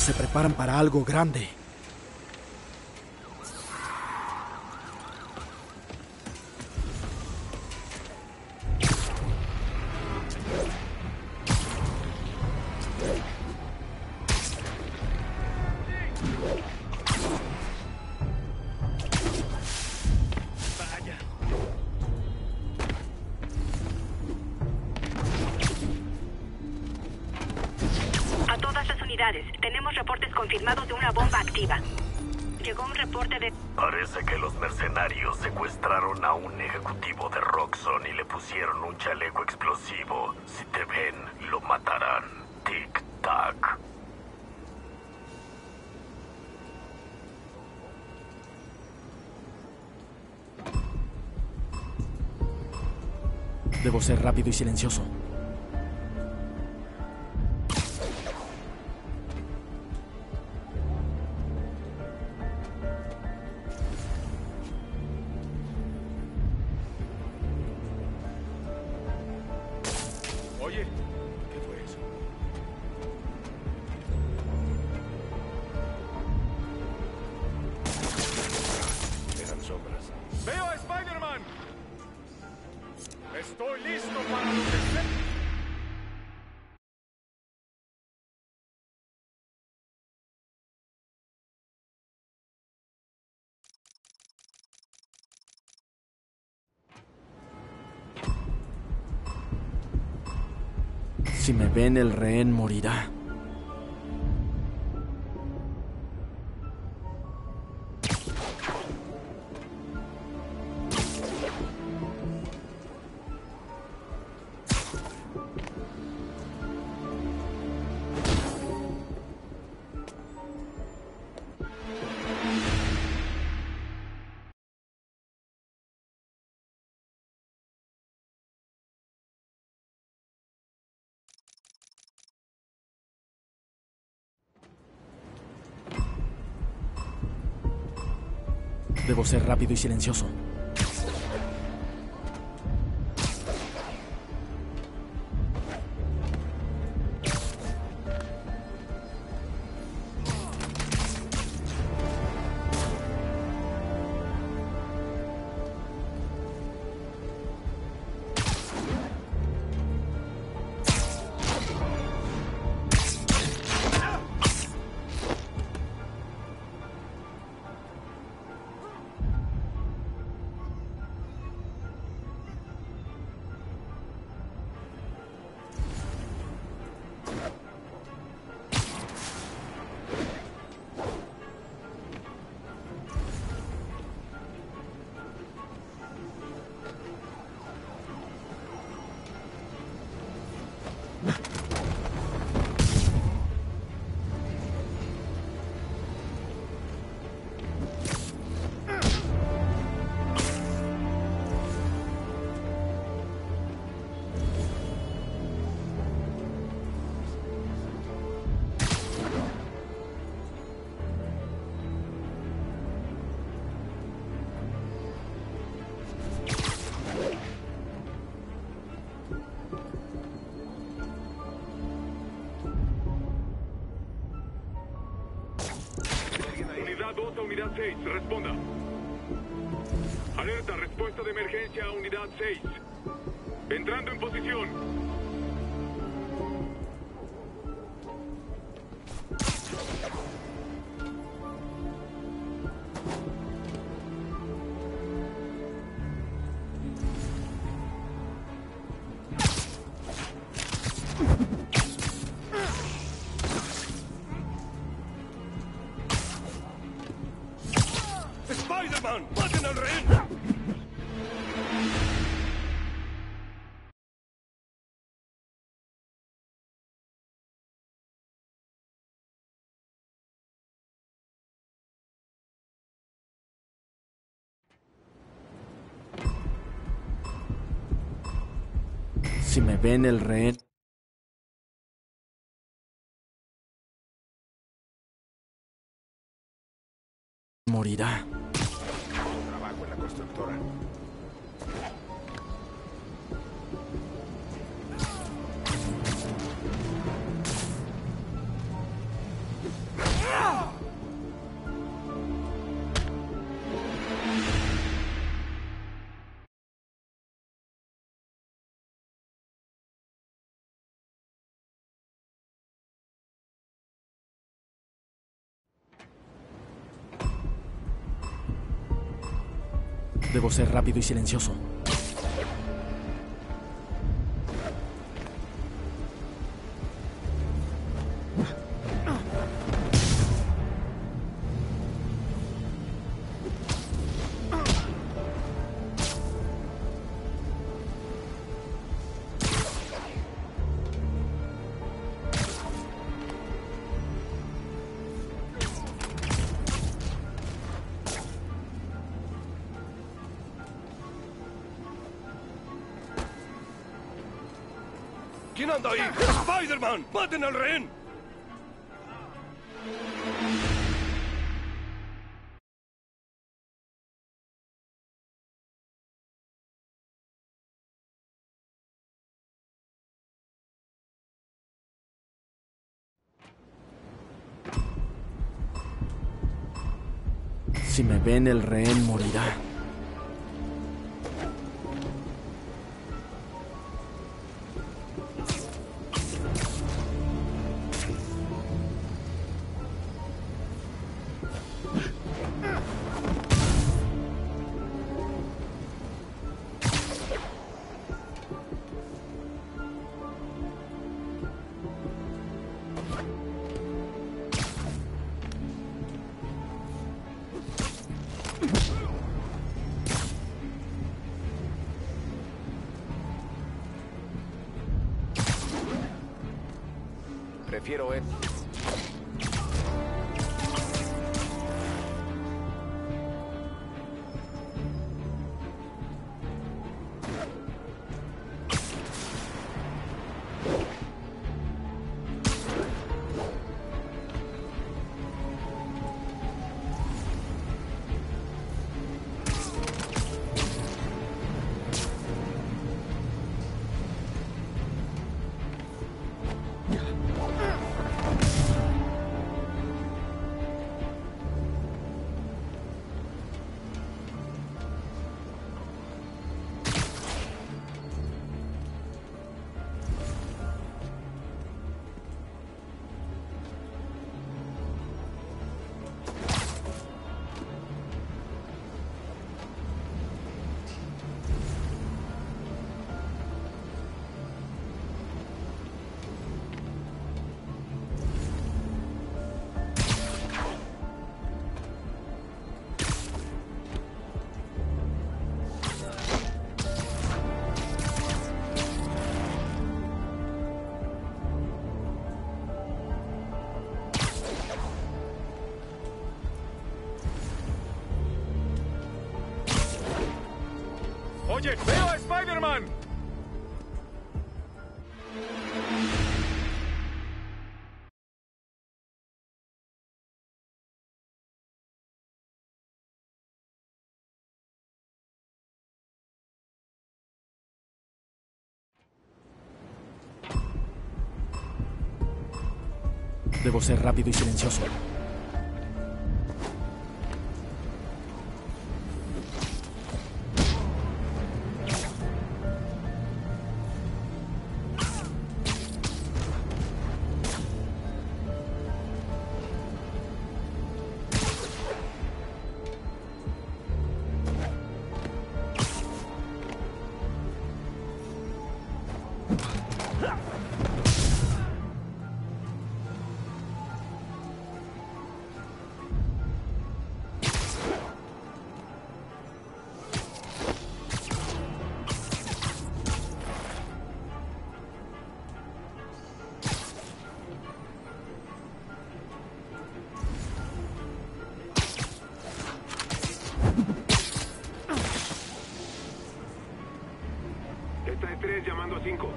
[SPEAKER 4] se preparan para algo grande. ser rápido y silencioso. el rehén morirá. ser rápido y silencioso. Si me ven el rehén morirá.
[SPEAKER 1] Debo ser rápido y silencioso.
[SPEAKER 13] ¿Quién anda ahí? ¡Spider-Man! ¡Maten al rehén!
[SPEAKER 1] Si me ven, el rehén morirá.
[SPEAKER 13] ¡Oye, veo a Spider-Man!
[SPEAKER 1] Debo ser rápido y silencioso.
[SPEAKER 6] Llamando a 5.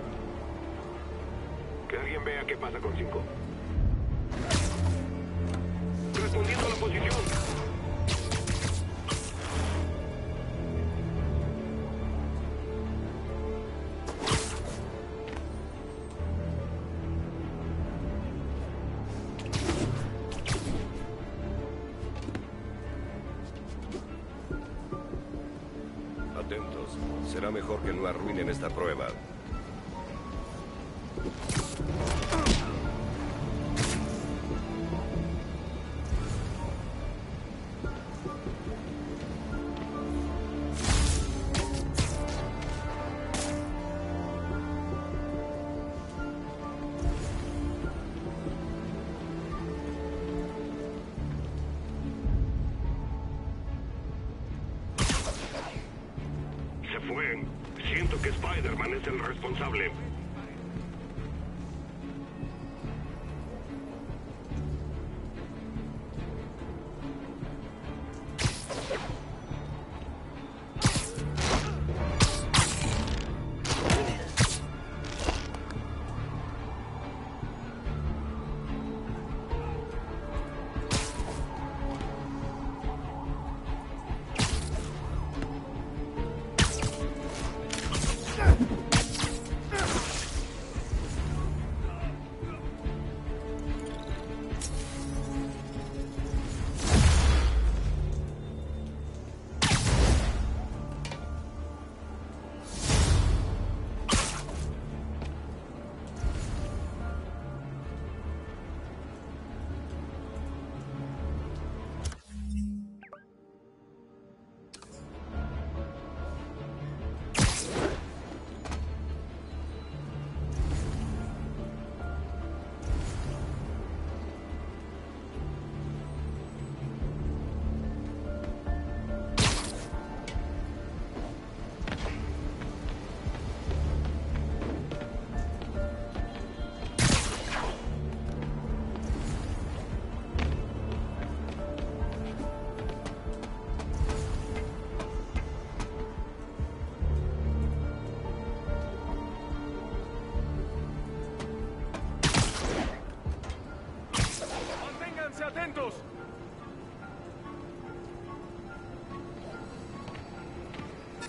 [SPEAKER 6] Que alguien vea qué pasa con 5. Respondiendo a la posición.
[SPEAKER 14] Atentos. Será mejor que no arruinen esta prueba.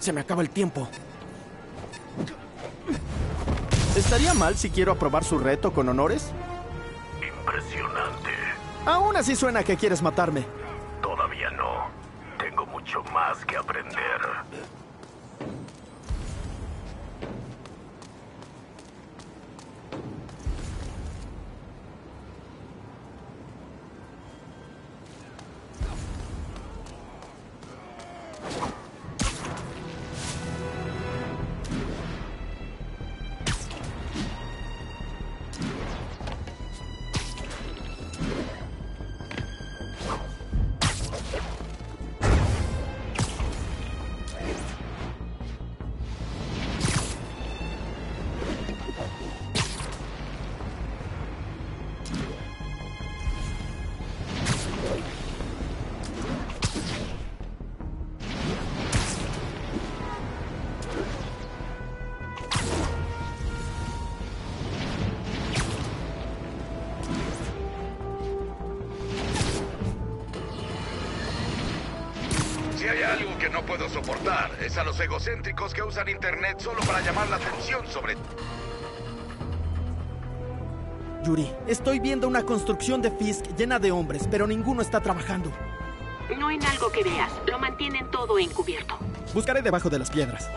[SPEAKER 1] Se me acaba el tiempo. ¿Estaría mal si quiero aprobar su reto con honores?
[SPEAKER 4] Impresionante.
[SPEAKER 1] Aún así suena que quieres matarme.
[SPEAKER 2] Los egocéntricos que usan Internet solo para llamar la atención sobre...
[SPEAKER 1] Yuri, estoy viendo una construcción de Fisk llena de hombres, pero ninguno está trabajando.
[SPEAKER 5] No en algo que veas. Lo mantienen todo encubierto.
[SPEAKER 1] Buscaré debajo de las piedras.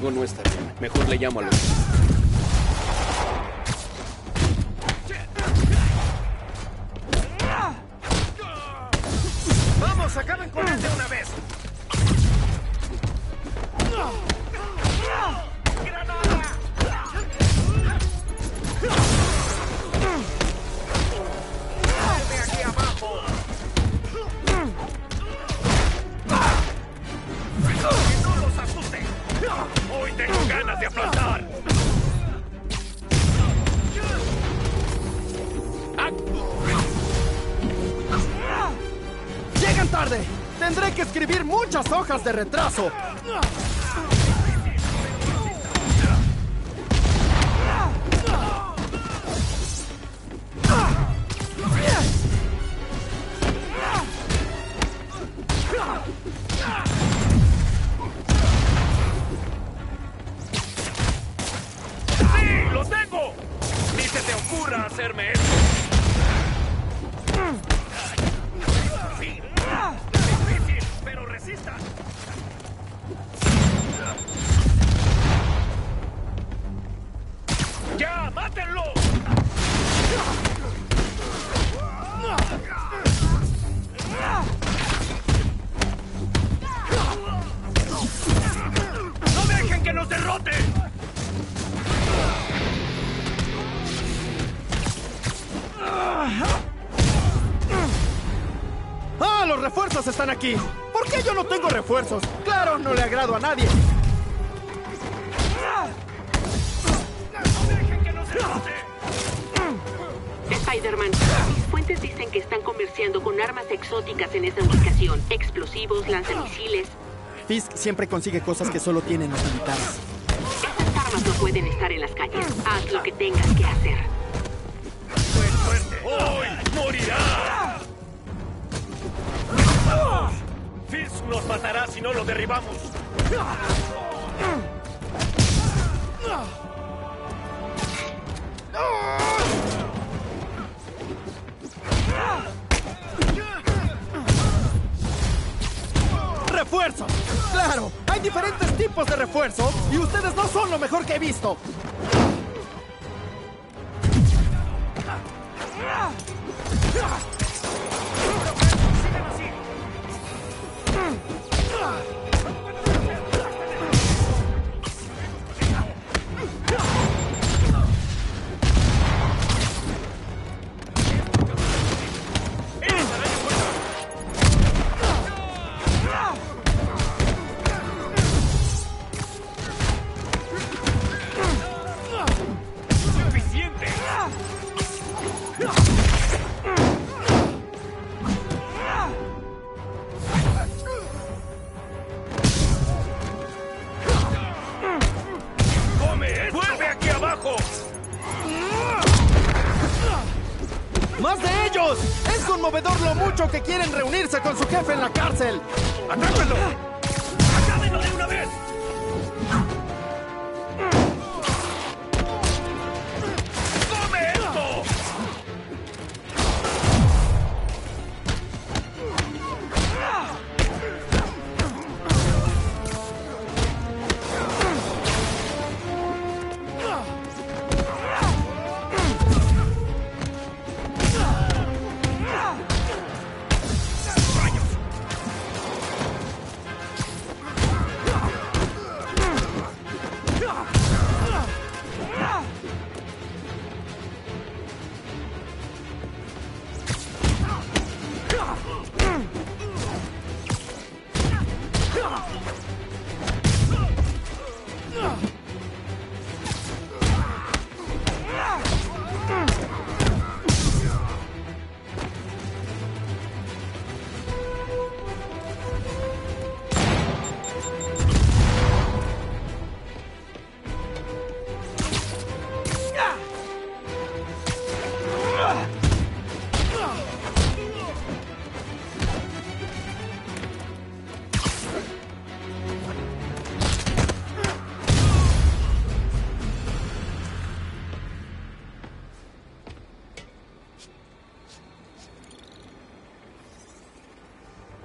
[SPEAKER 14] Algo no
[SPEAKER 7] está bien. Mejor le llamo a los...
[SPEAKER 14] de
[SPEAKER 1] retraso. Claro, no le agrado a nadie.
[SPEAKER 5] Spider-Man, mis fuentes dicen que están comerciando con armas exóticas en esa ubicación. Explosivos, lanzamisiles.
[SPEAKER 1] Fisk siempre consigue cosas que solo tienen los militares.
[SPEAKER 5] Esas armas no pueden estar en las calles. Haz lo que tengas que hacer.
[SPEAKER 1] Quieren reunirse con su jefe en la cárcel!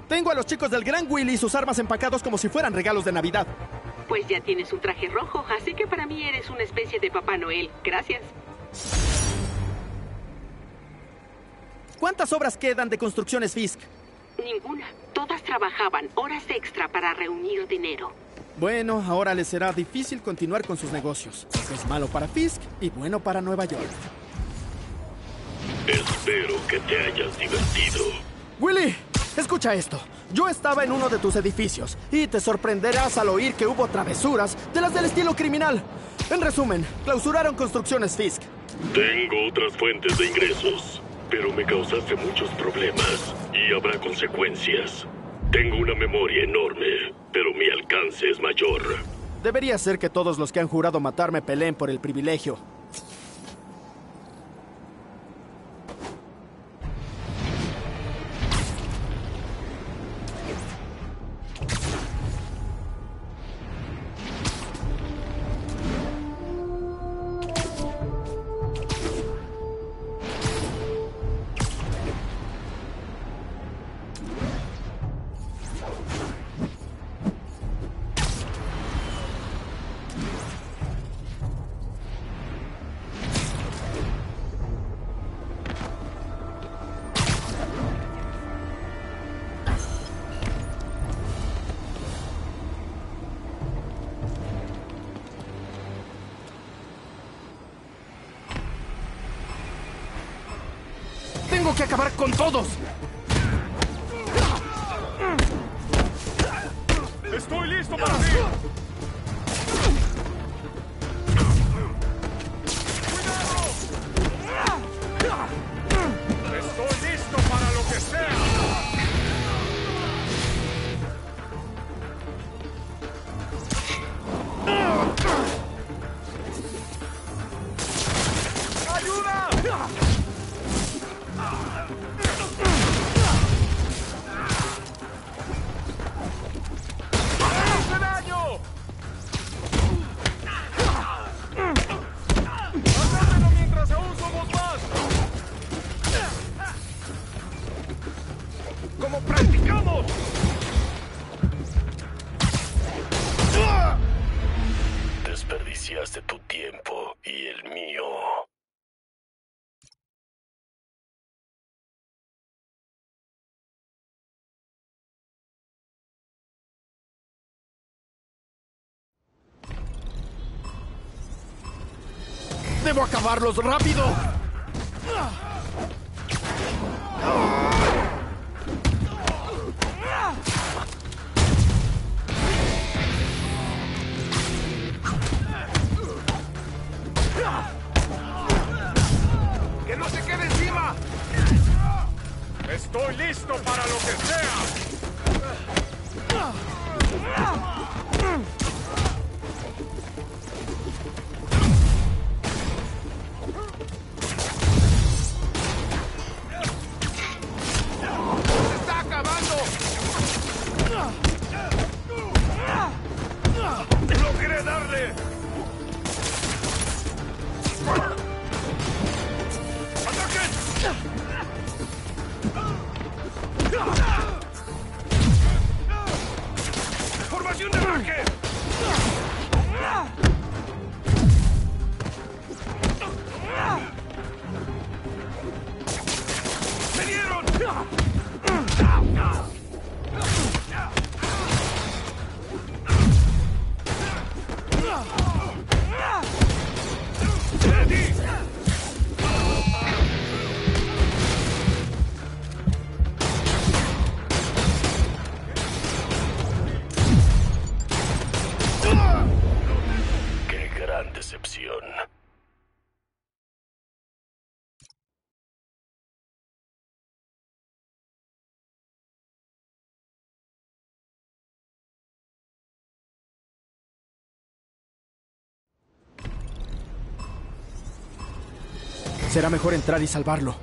[SPEAKER 1] Tengo a los chicos del Gran Willy y sus armas empacados como si fueran regalos de Navidad.
[SPEAKER 5] Pues ya tienes un traje rojo, así que para mí eres una especie de Papá Noel. Gracias.
[SPEAKER 1] ¿Cuántas obras quedan de construcciones Fisk?
[SPEAKER 5] Ninguna. Todas trabajaban horas extra para reunir dinero.
[SPEAKER 1] Bueno, ahora les será difícil continuar con sus negocios. Es malo para Fisk y bueno para Nueva York.
[SPEAKER 15] Espero que te hayas divertido.
[SPEAKER 1] Willy, Escucha esto. Yo estaba en uno de tus edificios y te sorprenderás al oír que hubo travesuras de las del estilo criminal. En resumen, clausuraron construcciones Fisk.
[SPEAKER 15] Tengo otras fuentes de ingresos, pero me causaste muchos problemas y habrá consecuencias.
[SPEAKER 4] Tengo una memoria enorme, pero mi alcance es mayor.
[SPEAKER 1] Debería ser que todos los que han jurado matarme peleen por el privilegio. ¡Debo acabarlos rápido!
[SPEAKER 7] ¡Que no se quede encima! ¡Estoy listo para lo que sea!
[SPEAKER 1] Será mejor entrar y salvarlo.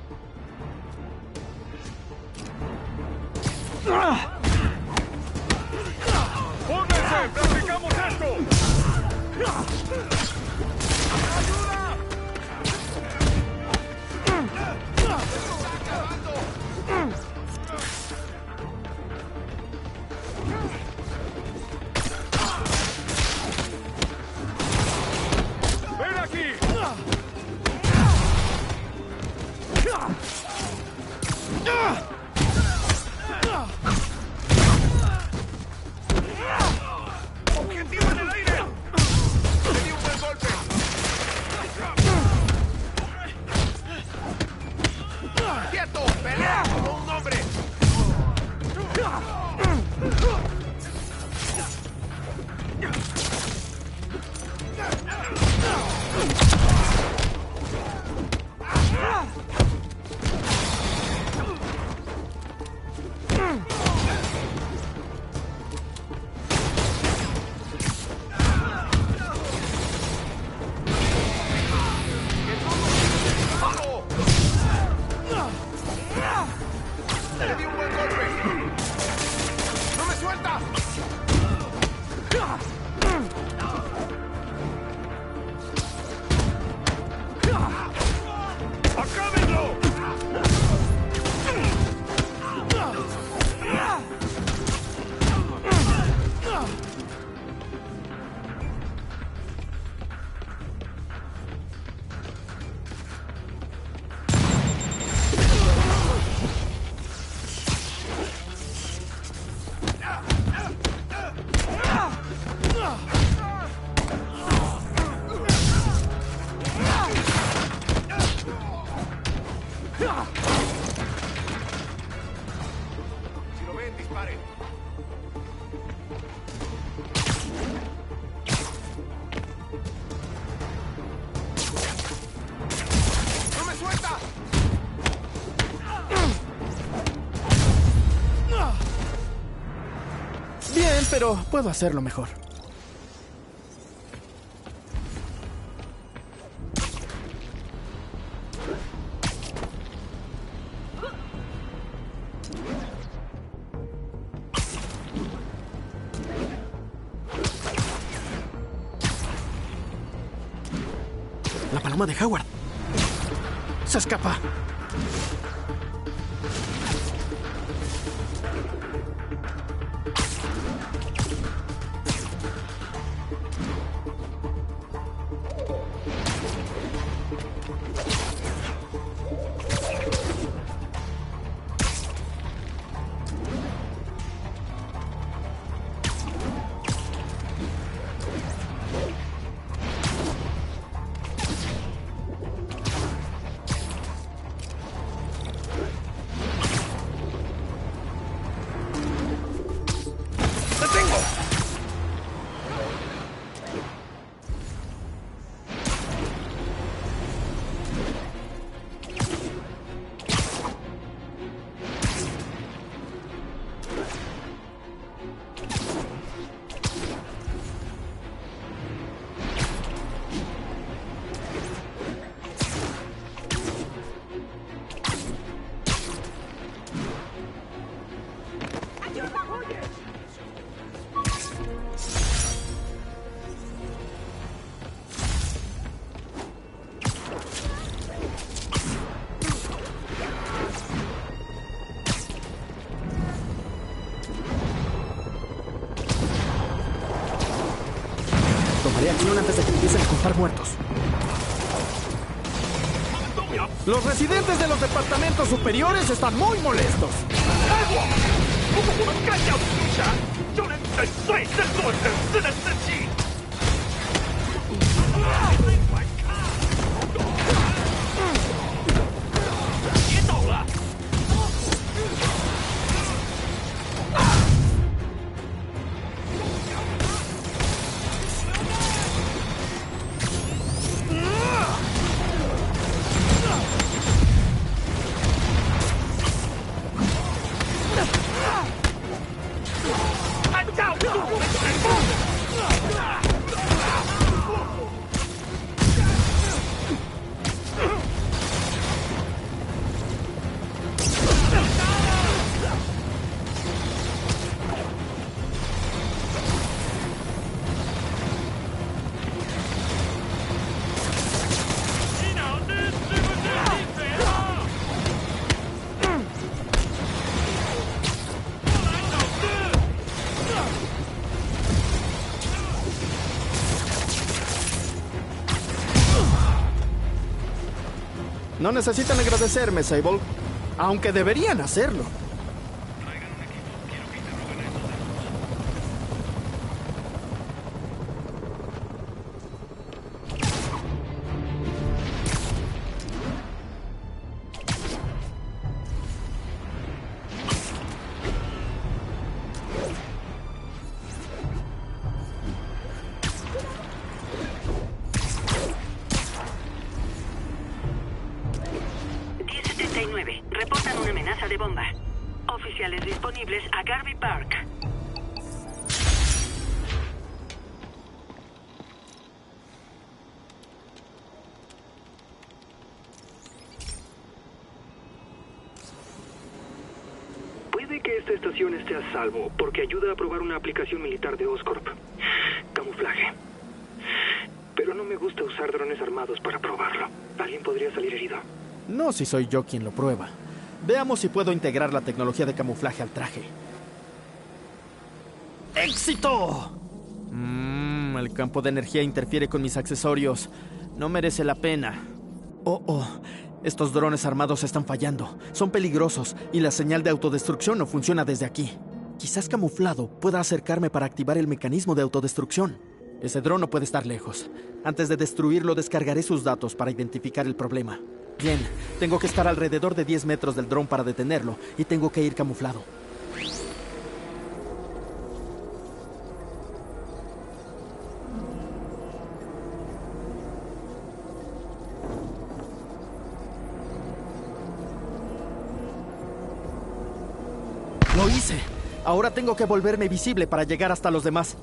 [SPEAKER 7] ¡Ayuda! ¡Ven aquí!
[SPEAKER 1] Puedo hacerlo mejor. La paloma de Howard. Se escapa. Superiores están muy molestos. No necesitan agradecerme, Sable. Aunque deberían hacerlo.
[SPEAKER 5] A Garvey Park.
[SPEAKER 3] Puede que esta estación esté a salvo porque ayuda a probar una aplicación militar de Oscorp. Camuflaje. Pero no me gusta usar drones armados para probarlo. Alguien podría salir herido.
[SPEAKER 1] No si soy yo quien lo prueba. Veamos si puedo integrar la tecnología de camuflaje al traje. ¡Éxito! Mmm, el campo de energía interfiere con mis accesorios. No merece la pena. Oh, oh. Estos drones armados están fallando. Son peligrosos y la señal de autodestrucción no funciona desde aquí. Quizás camuflado pueda acercarme para activar el mecanismo de autodestrucción. Ese dron no puede estar lejos. Antes de destruirlo, descargaré sus datos para identificar el problema. Bien, tengo que estar alrededor de 10 metros del dron para detenerlo y tengo que ir camuflado. Lo hice. Ahora tengo que volverme visible para llegar hasta los demás.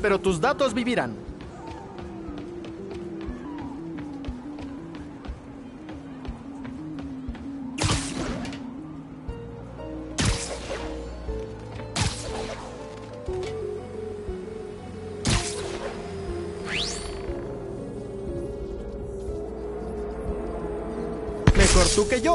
[SPEAKER 1] Pero tus datos vivirán. Mejor tú que yo.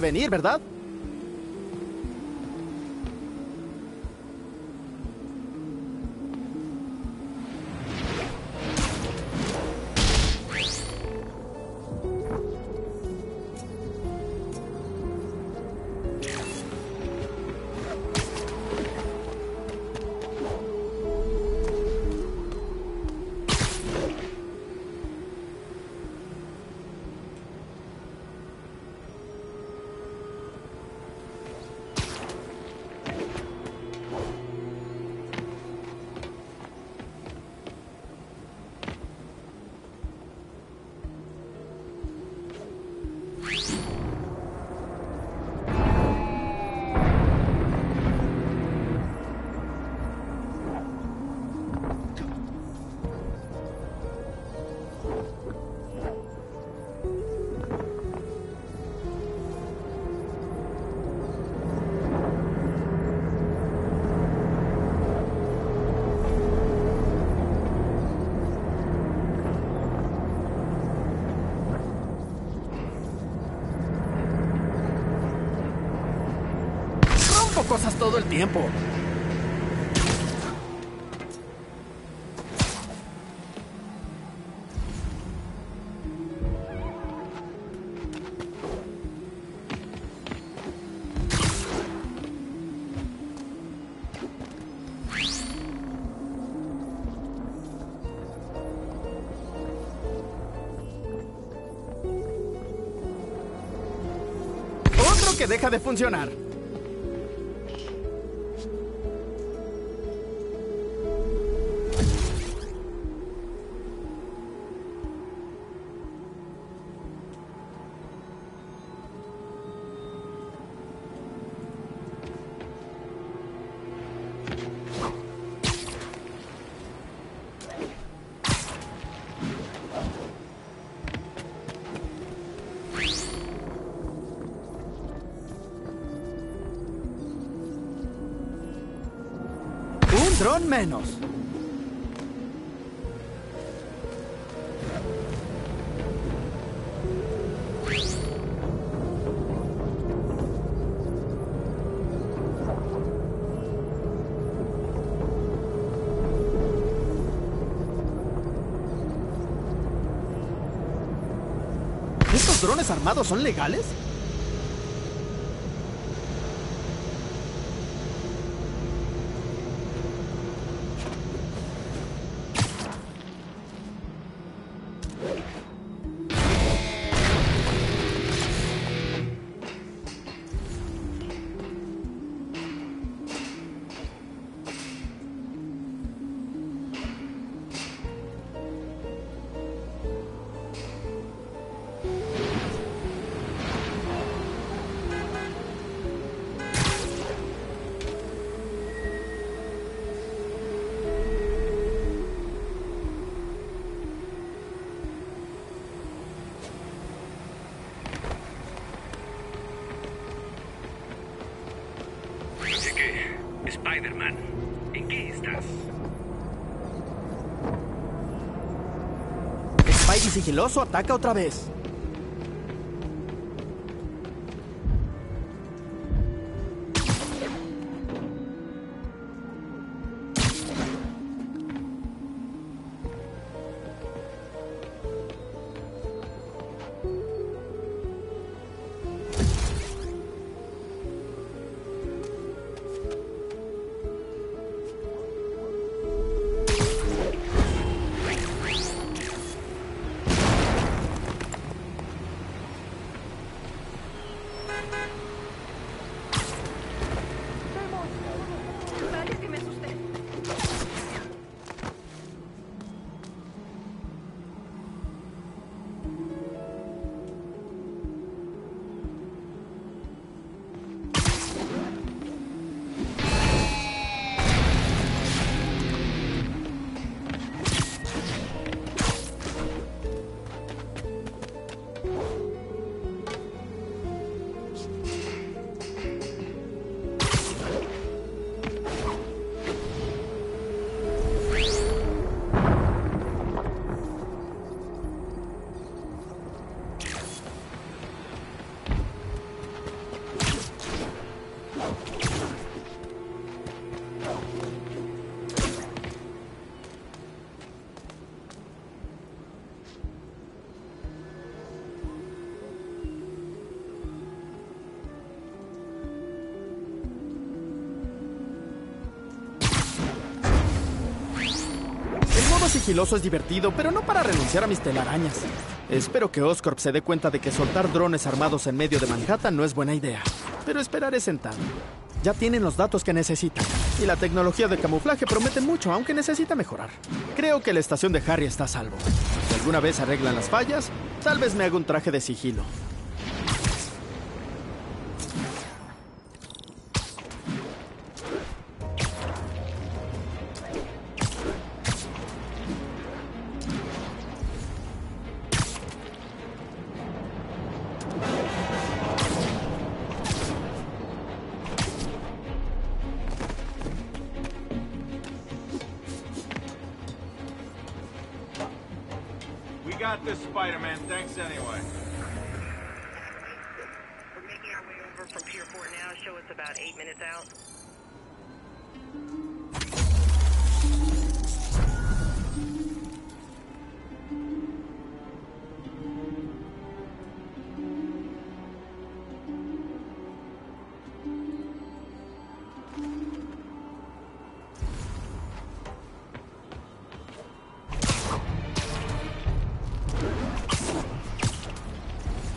[SPEAKER 1] Venir, ¿verdad? todo el tiempo.
[SPEAKER 7] que deja de funcionar. Menos. ¿Estos drones armados son legales? Sigiloso ataca otra vez.
[SPEAKER 1] Sigiloso es divertido, pero no para renunciar a mis telarañas. Espero que Oscorp se dé cuenta de que soltar drones armados en medio de Manhattan no es buena idea. Pero esperaré sentado. Ya tienen los datos que necesitan. Y la tecnología de camuflaje promete mucho, aunque necesita mejorar. Creo que la estación de Harry está a salvo. Si alguna vez arreglan las fallas, tal vez me haga un traje de sigilo.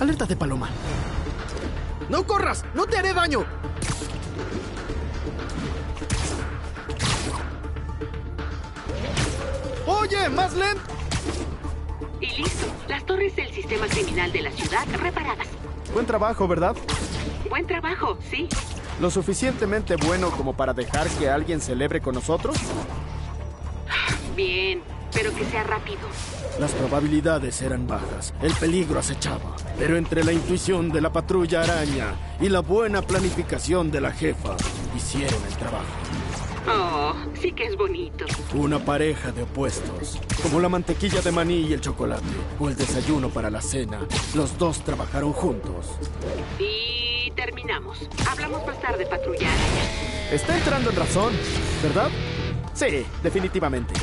[SPEAKER 7] Alerta de paloma.
[SPEAKER 1] ¡No corras! ¡No te haré daño! ¡Oye! ¡Más lento!
[SPEAKER 5] Y listo. Las torres del sistema criminal de la ciudad reparadas.
[SPEAKER 1] Buen trabajo, ¿verdad?
[SPEAKER 5] Buen trabajo, sí.
[SPEAKER 1] ¿Lo suficientemente bueno como para dejar que alguien celebre con nosotros?
[SPEAKER 5] Bien, pero que sea rápido.
[SPEAKER 1] Las probabilidades eran bajas, el peligro acechaba, pero entre la intuición de la patrulla araña y la buena planificación de la jefa, hicieron el trabajo.
[SPEAKER 5] Oh, sí que es bonito.
[SPEAKER 1] Una pareja de opuestos, como la mantequilla de maní y el chocolate, o el desayuno para la cena. Los dos trabajaron juntos.
[SPEAKER 5] Y terminamos. Hablamos más tarde, patrulla araña.
[SPEAKER 1] Está entrando en razón, ¿verdad? Sí, definitivamente.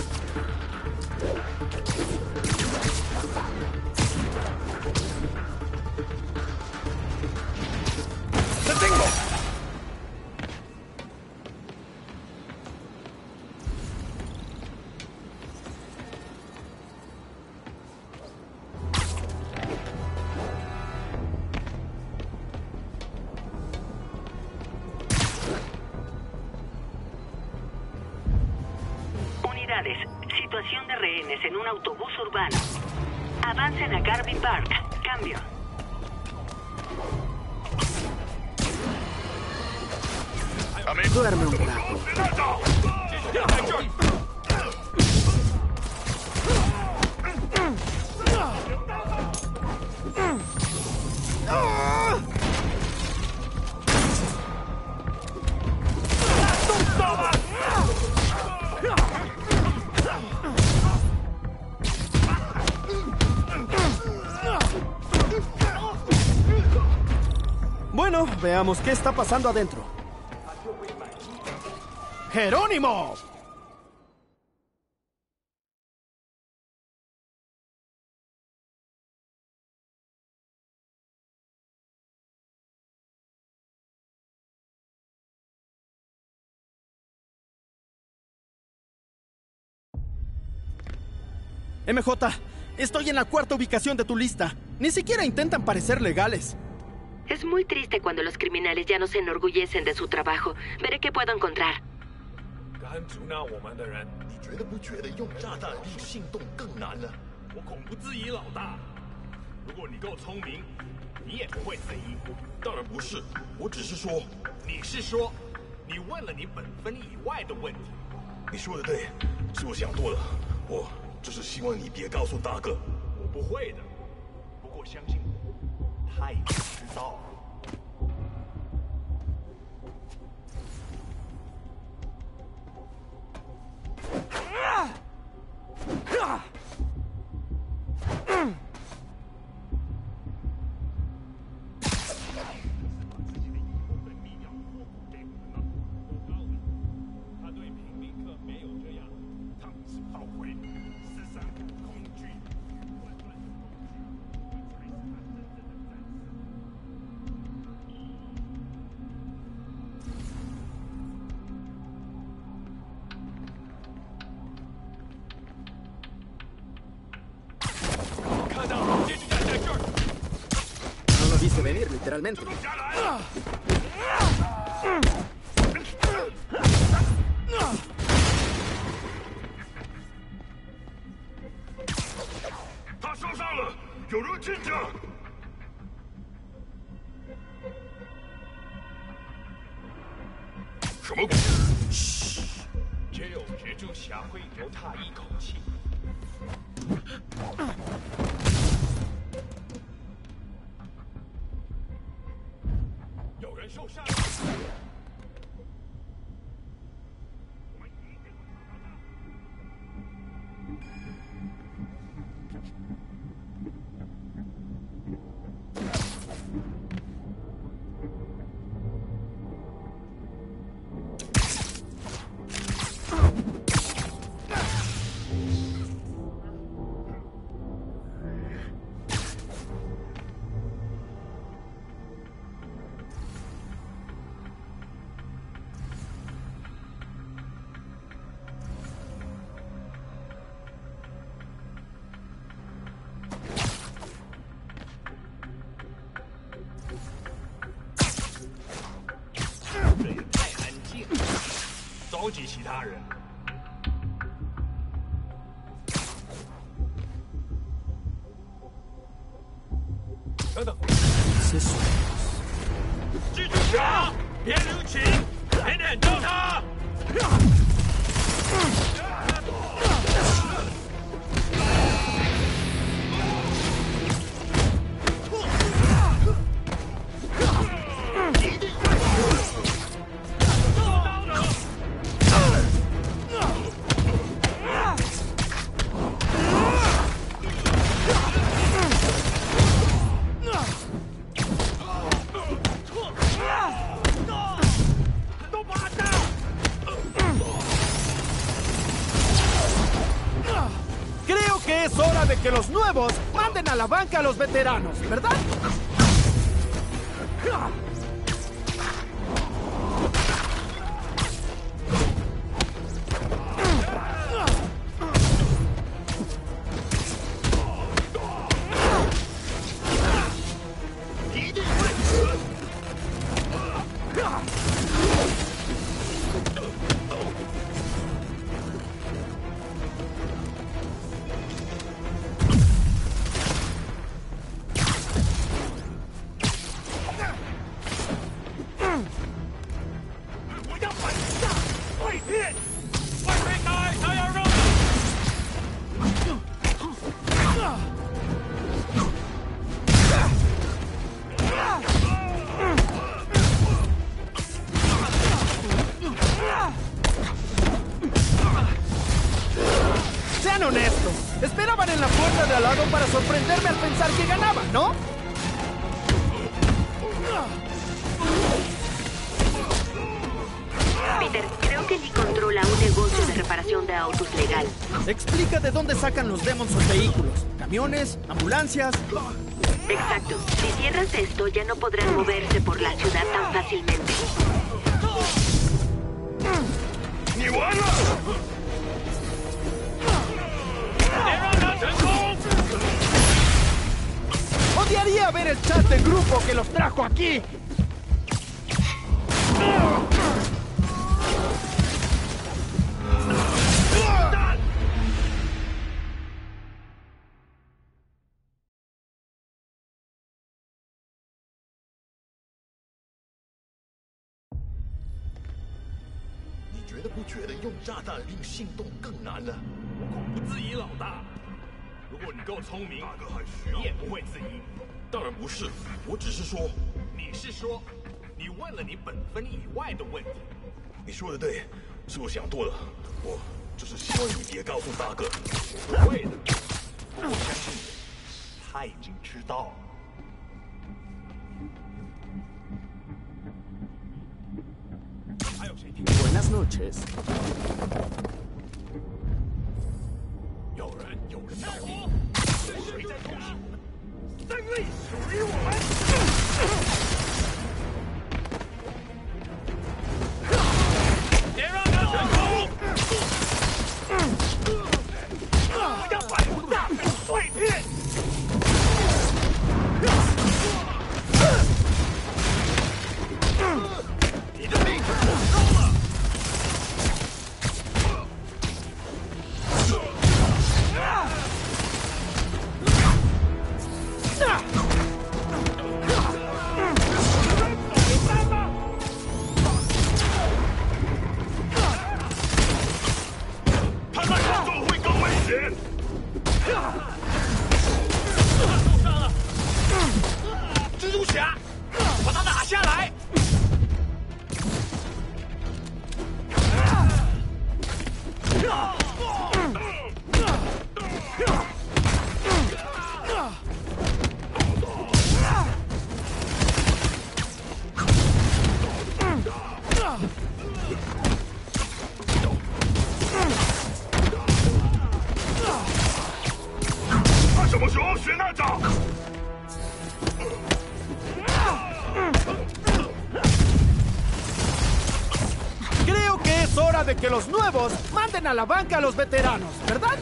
[SPEAKER 1] Veamos qué está pasando adentro. ¡Jerónimo! MJ, estoy en la cuarta ubicación de tu lista. Ni siquiera intentan parecer legales.
[SPEAKER 5] Es muy triste cuando los criminales ya no se enorgullecen de su trabajo. Veré qué puedo encontrar.
[SPEAKER 16] 太不知道什么鬼？嘘，只有蜘蛛侠会留他一口气。有人受伤。他人。
[SPEAKER 1] Que los nuevos manden a la banca a los veteranos, perdemos nuestros vehículos, camiones, ambulancias.
[SPEAKER 5] Exacto. Si cierras esto, ya no podrán moverse por la ciudad tan fácilmente.
[SPEAKER 16] ¡Ni bueno!
[SPEAKER 1] ¡Odiaría ver el chat del grupo que los trajo aquí!
[SPEAKER 16] 行动更难了？”我恐不质疑老大。如果你够聪明，你也不会质疑。当然不是，我只是说，你是说，你问了你本分以外的问题。你说的对，是我想多了。我只是希望你也告诉大哥，我不会的。我相信你，他已经知道了。
[SPEAKER 1] Buenas noches.
[SPEAKER 16] 有人，有人到我，谁在偷袭我们？胜利属于我们！别让他成功！
[SPEAKER 1] A la banca a los veteranos, ¿verdad?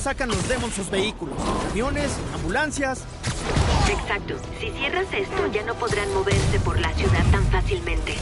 [SPEAKER 1] Sacan los demons sus vehículos. Aviones, ambulancias.
[SPEAKER 5] Exacto. Si cierras esto, ya no podrán moverse por la ciudad tan fácilmente.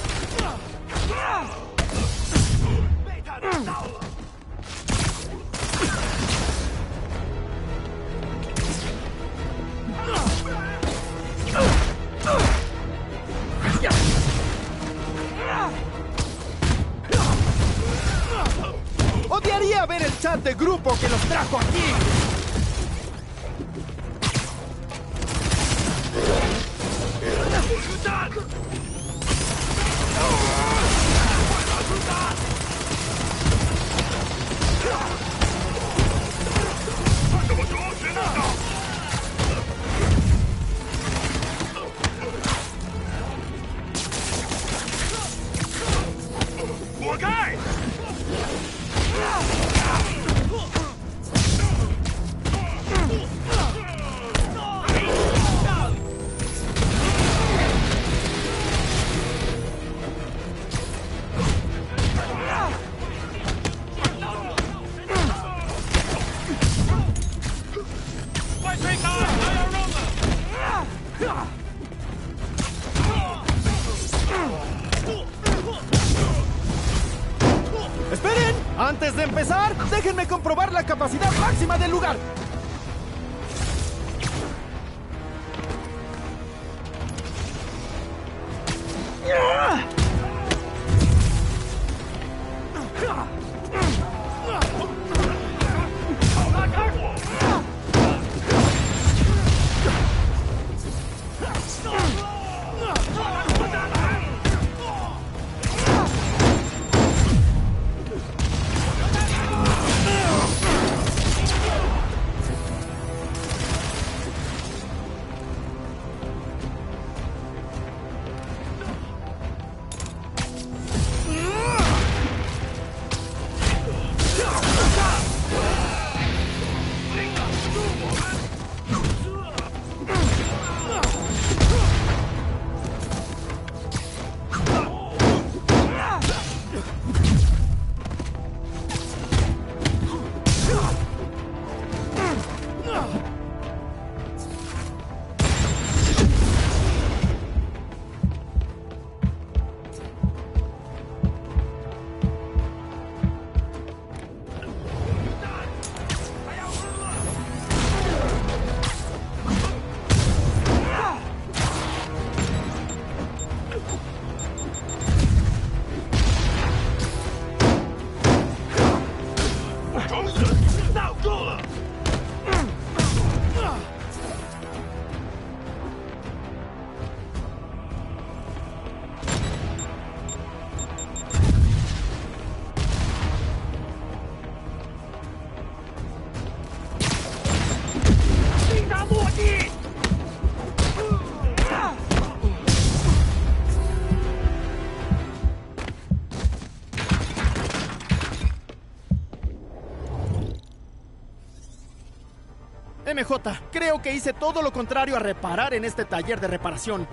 [SPEAKER 1] MJ, creo que hice todo lo contrario a reparar en este taller de reparación.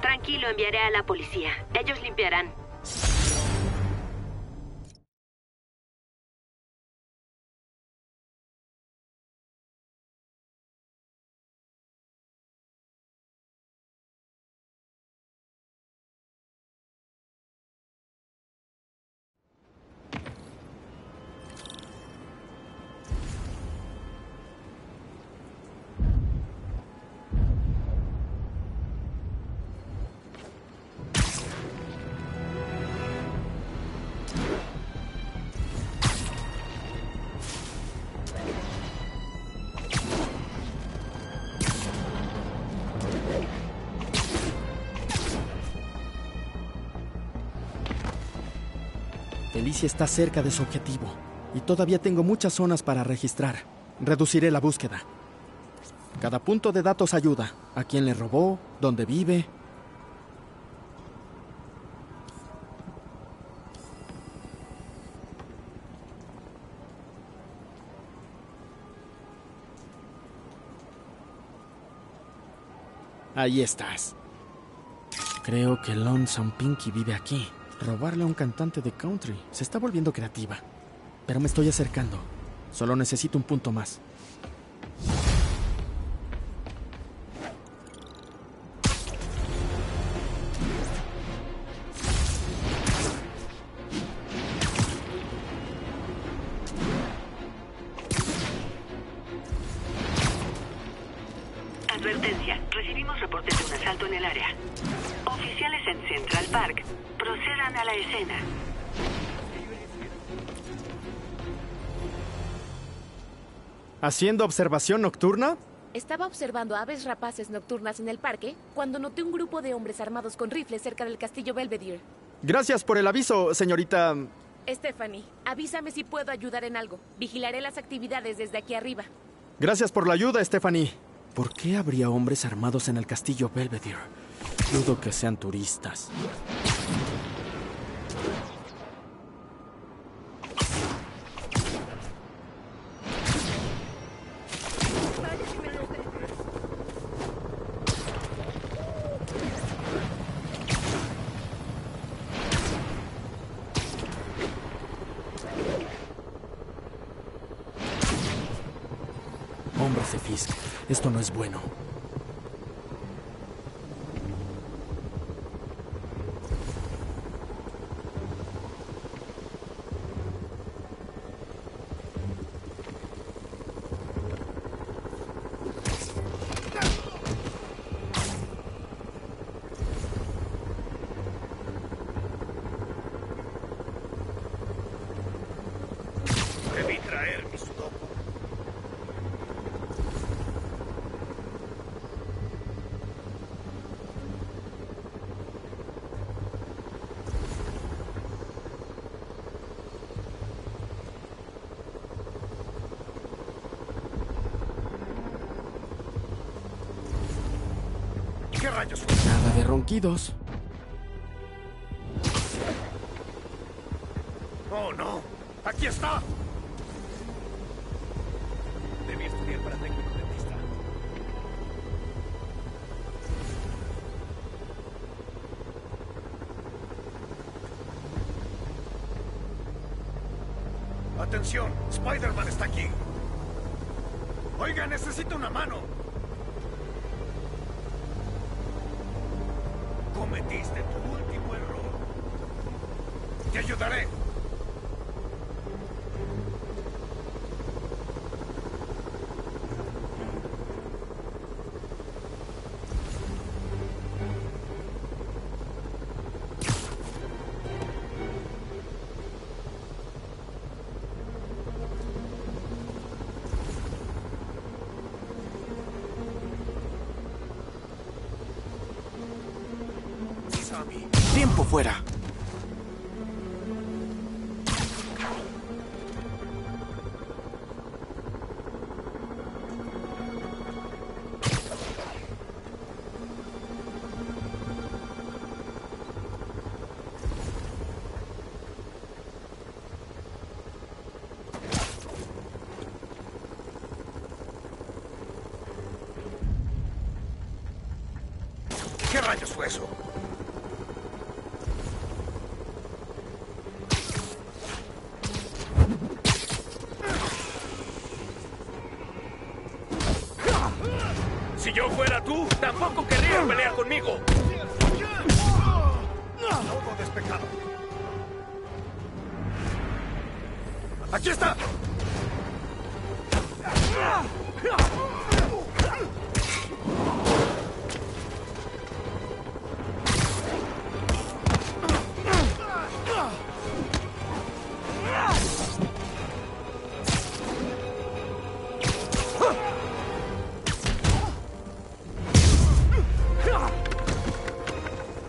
[SPEAKER 5] Tranquilo, enviaré a la policía. Ellos limpiarán.
[SPEAKER 1] Está cerca de su objetivo y todavía tengo muchas zonas para registrar. Reduciré la búsqueda. Cada punto de datos ayuda, a quién le robó, dónde vive. Ahí estás. Creo que Lonesome Pinky vive aquí. Robarle a un cantante de country. Se está volviendo creativa. Pero me estoy acercando. Solo necesito un punto más. ¿Haciendo observación nocturna?
[SPEAKER 5] Estaba observando aves rapaces nocturnas en el parque cuando noté un grupo de hombres armados con rifles cerca del castillo Belvedere.
[SPEAKER 1] Gracias por el aviso, señorita.
[SPEAKER 5] Stephanie, avísame si puedo ayudar en algo. Vigilaré las actividades desde aquí arriba.
[SPEAKER 1] Gracias por la ayuda, Stephanie. ¿Por qué habría hombres armados en el castillo Belvedere? Dudo que sean turistas.
[SPEAKER 7] ¡Oh, no! ¡Aquí está! Debí estudiar para técnico dentista. ¡Atención! ¡Spider-Man está aquí! Oiga, necesito una mano.
[SPEAKER 1] Fuera.
[SPEAKER 7] ¿Qué rayos fue eso? Tampoco querrías pelear conmigo. Todo despejado. ¡Aquí está!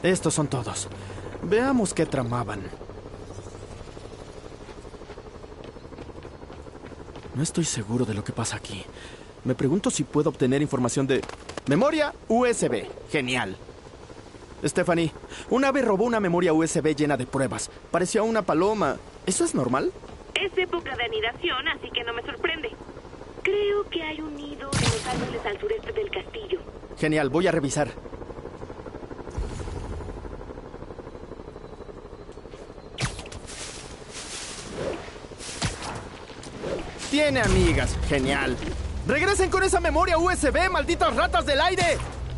[SPEAKER 1] Estos son todos. Veamos qué tramaban. No estoy seguro de lo que pasa aquí. Me pregunto si puedo obtener información de... Memoria USB. Genial. Stephanie, un ave robó una memoria USB llena de pruebas. Parecía una paloma. ¿Eso es normal?
[SPEAKER 5] Es época de anidación, así que no me sorprende. Creo que hay un nido en los árboles al sureste del castillo.
[SPEAKER 1] Genial, voy a revisar. Tiene amigas. Genial. Regresen con esa memoria USB, malditas ratas del aire.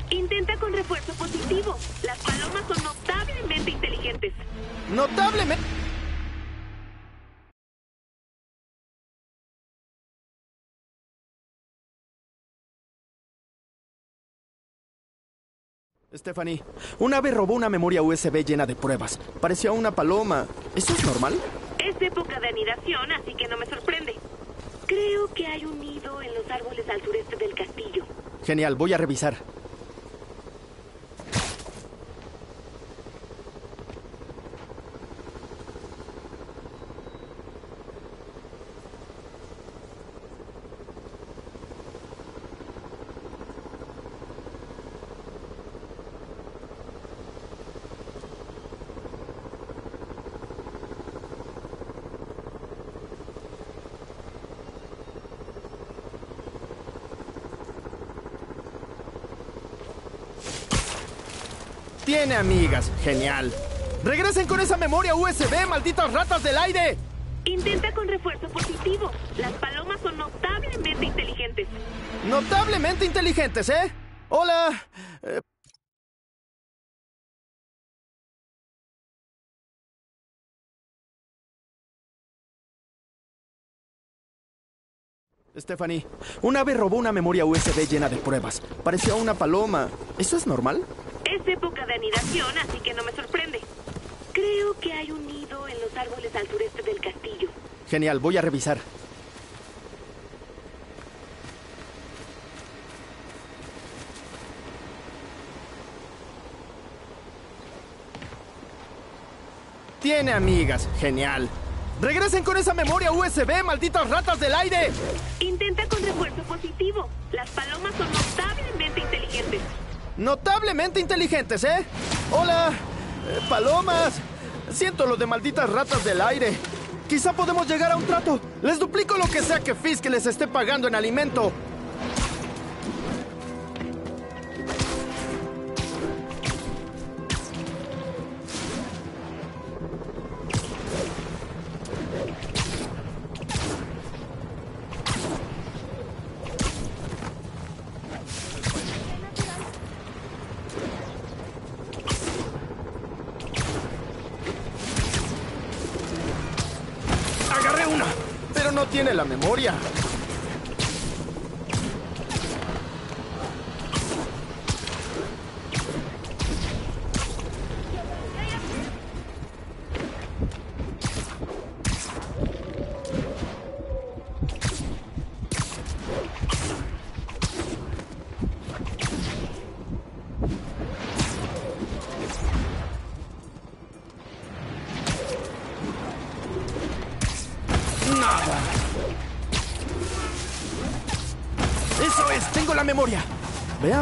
[SPEAKER 5] Intenta con refuerzo positivo. Las palomas son notablemente inteligentes.
[SPEAKER 1] Notablemente... Stephanie, un ave robó una memoria USB llena de pruebas. Parecía una paloma. ¿Eso es normal?
[SPEAKER 5] Es época de anidación, así que no me sorprende. Creo que hay un nido en los árboles al sureste del castillo.
[SPEAKER 1] Genial, voy a revisar. Tiene amigas. Genial. Regresen con esa memoria USB, malditas ratas del aire.
[SPEAKER 5] Intenta con refuerzo positivo. Las palomas son notablemente inteligentes.
[SPEAKER 1] Notablemente inteligentes, ¿eh? Hola. Eh, Stephanie, un ave robó una memoria USB llena de pruebas. Parecía una paloma. ¿Eso es normal?
[SPEAKER 5] Es época de anidación, así que no me sorprende. Creo que hay un nido en los árboles al sureste del castillo.
[SPEAKER 1] Genial, voy a revisar. Tiene amigas. Genial. Regresen con esa memoria USB, malditas ratas del aire.
[SPEAKER 5] Intenta con refuerzo positivo. Las palomas son. Notablemente inteligentes,
[SPEAKER 1] ¿eh? Hola. Eh, palomas. Siento lo de malditas ratas del aire. Quizá podemos llegar a un trato. Les duplico lo que sea que Fisk les esté pagando en alimento. No tiene la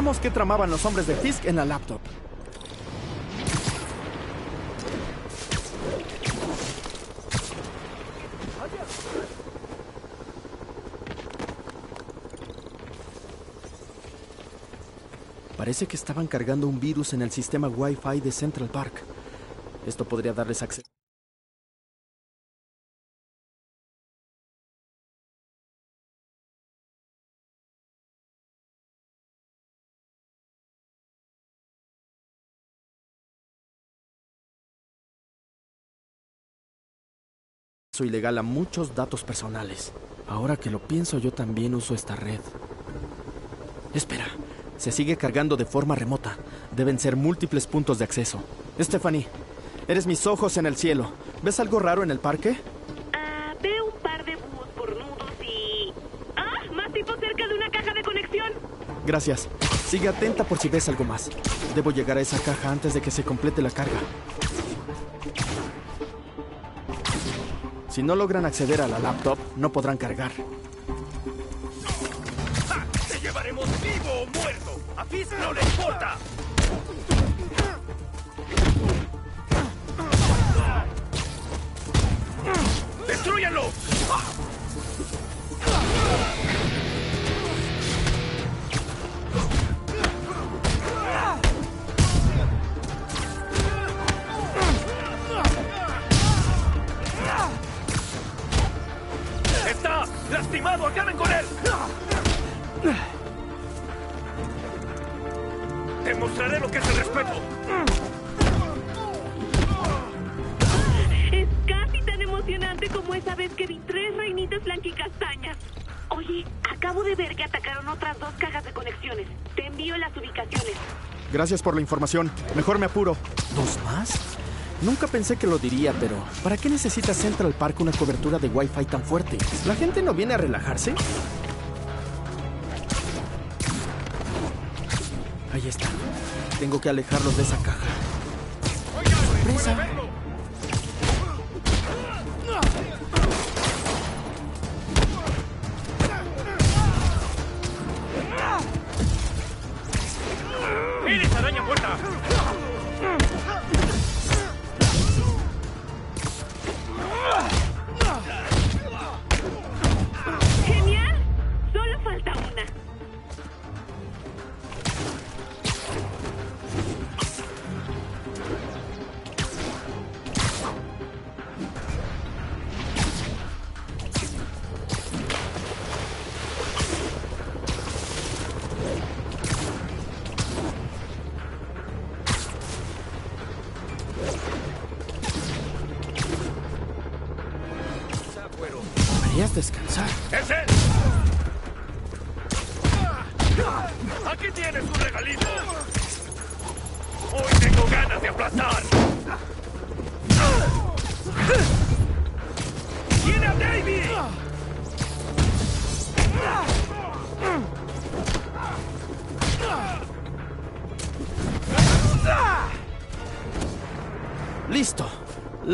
[SPEAKER 1] Veamos qué tramaban los hombres de Fisk en la laptop. Parece que estaban cargando un virus en el sistema Wi-Fi de Central Park. Esto podría darles acceso. Ilegal a muchos datos personales. Ahora que lo pienso, yo también uso esta red. Espera, se sigue cargando de forma remota. Deben ser múltiples puntos de acceso. Stephanie, eres mis ojos en el cielo. ¿Ves algo raro en el parque?
[SPEAKER 5] Ah, veo un par de búhos cornudos y... ¡Ah! Más tipos cerca de una caja de conexión.
[SPEAKER 1] Gracias. Sigue atenta por si ves algo más. Debo llegar a esa caja antes de que se complete la carga. Si no logran acceder a la laptop, no podrán cargar.
[SPEAKER 7] ¡Ja! ¡Te llevaremos vivo o muerto! ¡A Fisk no le importa.
[SPEAKER 1] Gracias por la información. Mejor me apuro. ¿Dos más? Nunca pensé que lo diría, pero ¿para qué necesita Central Park una cobertura de Wi-Fi tan fuerte? ¿La gente no viene a relajarse? Ahí está. Tengo que alejarlos de esa caja. ¡Sorpresa!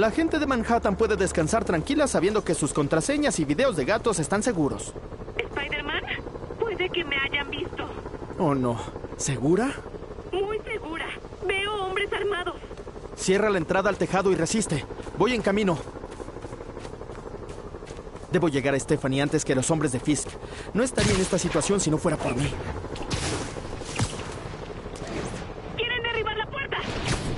[SPEAKER 1] La gente de Manhattan puede descansar tranquila sabiendo que sus contraseñas y videos de gatos están seguros.
[SPEAKER 5] ¿Spider-Man? Puede que me hayan visto.
[SPEAKER 1] ¿O no? ¿Segura?
[SPEAKER 5] Muy segura. Veo hombres armados.
[SPEAKER 1] Cierra la entrada al tejado y resiste. Voy en camino. Debo llegar a Stephanie antes que los hombres de Fisk. No estaría en esta situación si no fuera por mí.
[SPEAKER 5] ¡Quieren derribar la puerta!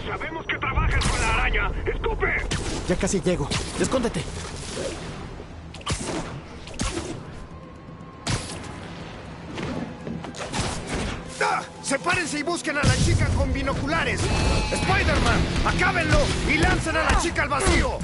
[SPEAKER 7] ¡Sabemos que trabajas con la araña! ¡Escupe!
[SPEAKER 1] Ya casi llego. Escóndete.
[SPEAKER 7] ¡Ah! ¡Sepárense y busquen a la chica con binoculares! ¡Spider-Man! ¡Acábenlo! ¡Y lancen a la chica al vacío!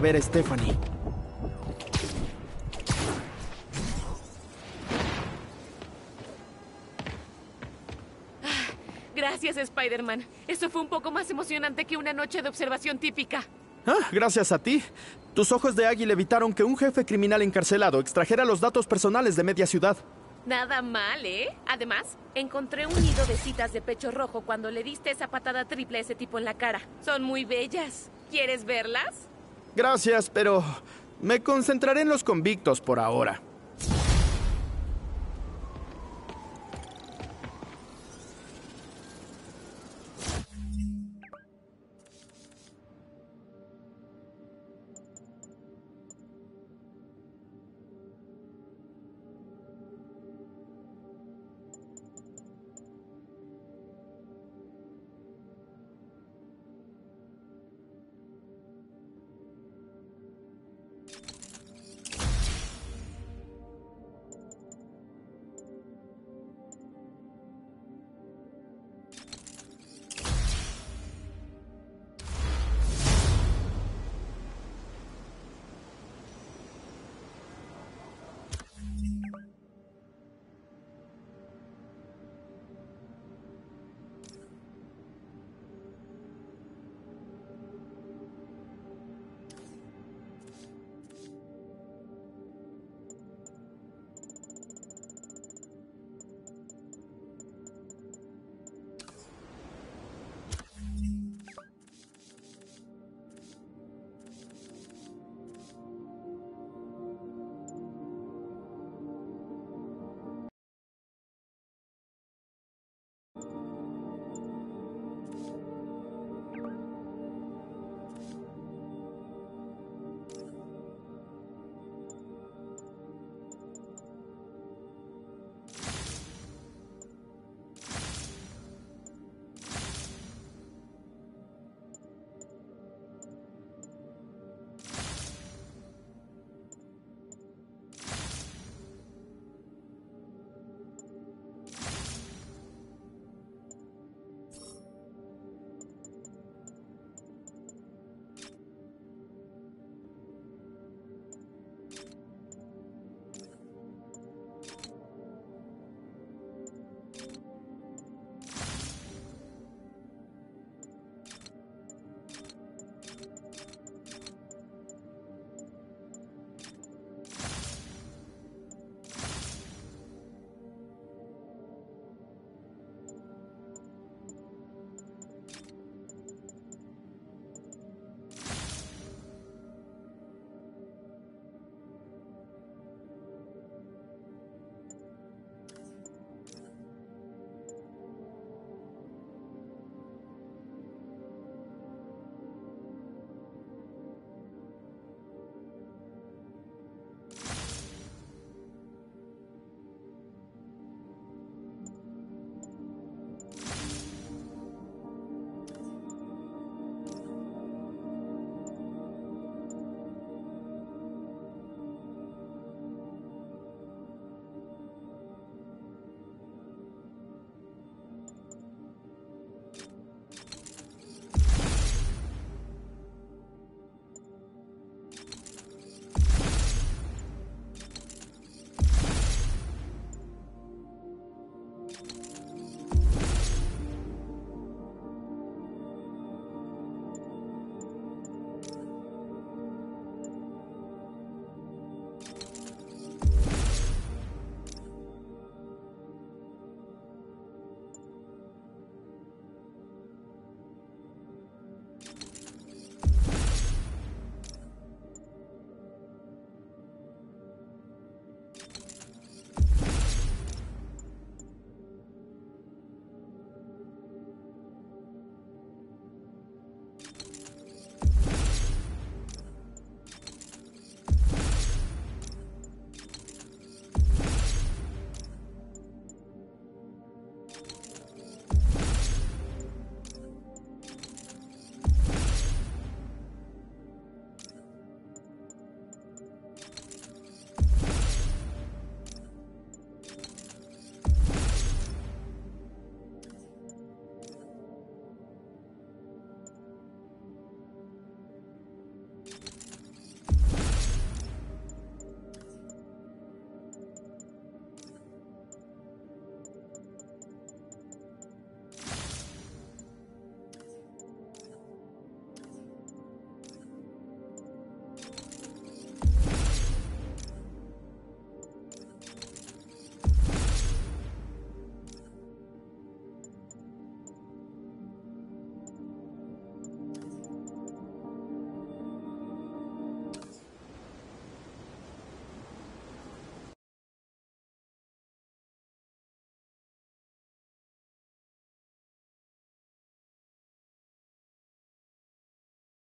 [SPEAKER 1] Ver a Stephanie.
[SPEAKER 17] Gracias, Spider-Man. Eso fue un poco más emocionante que una noche de observación típica.
[SPEAKER 1] Ah, gracias a ti. Tus ojos de águila evitaron que un jefe criminal encarcelado extrajera los datos personales de media ciudad.
[SPEAKER 17] Nada mal, ¿eh? Además, encontré un nido de citas de pecho rojo cuando le diste esa patada triple a ese tipo en la cara. Son muy bellas. ¿Quieres verlas?
[SPEAKER 1] Gracias, pero me concentraré en los convictos por ahora.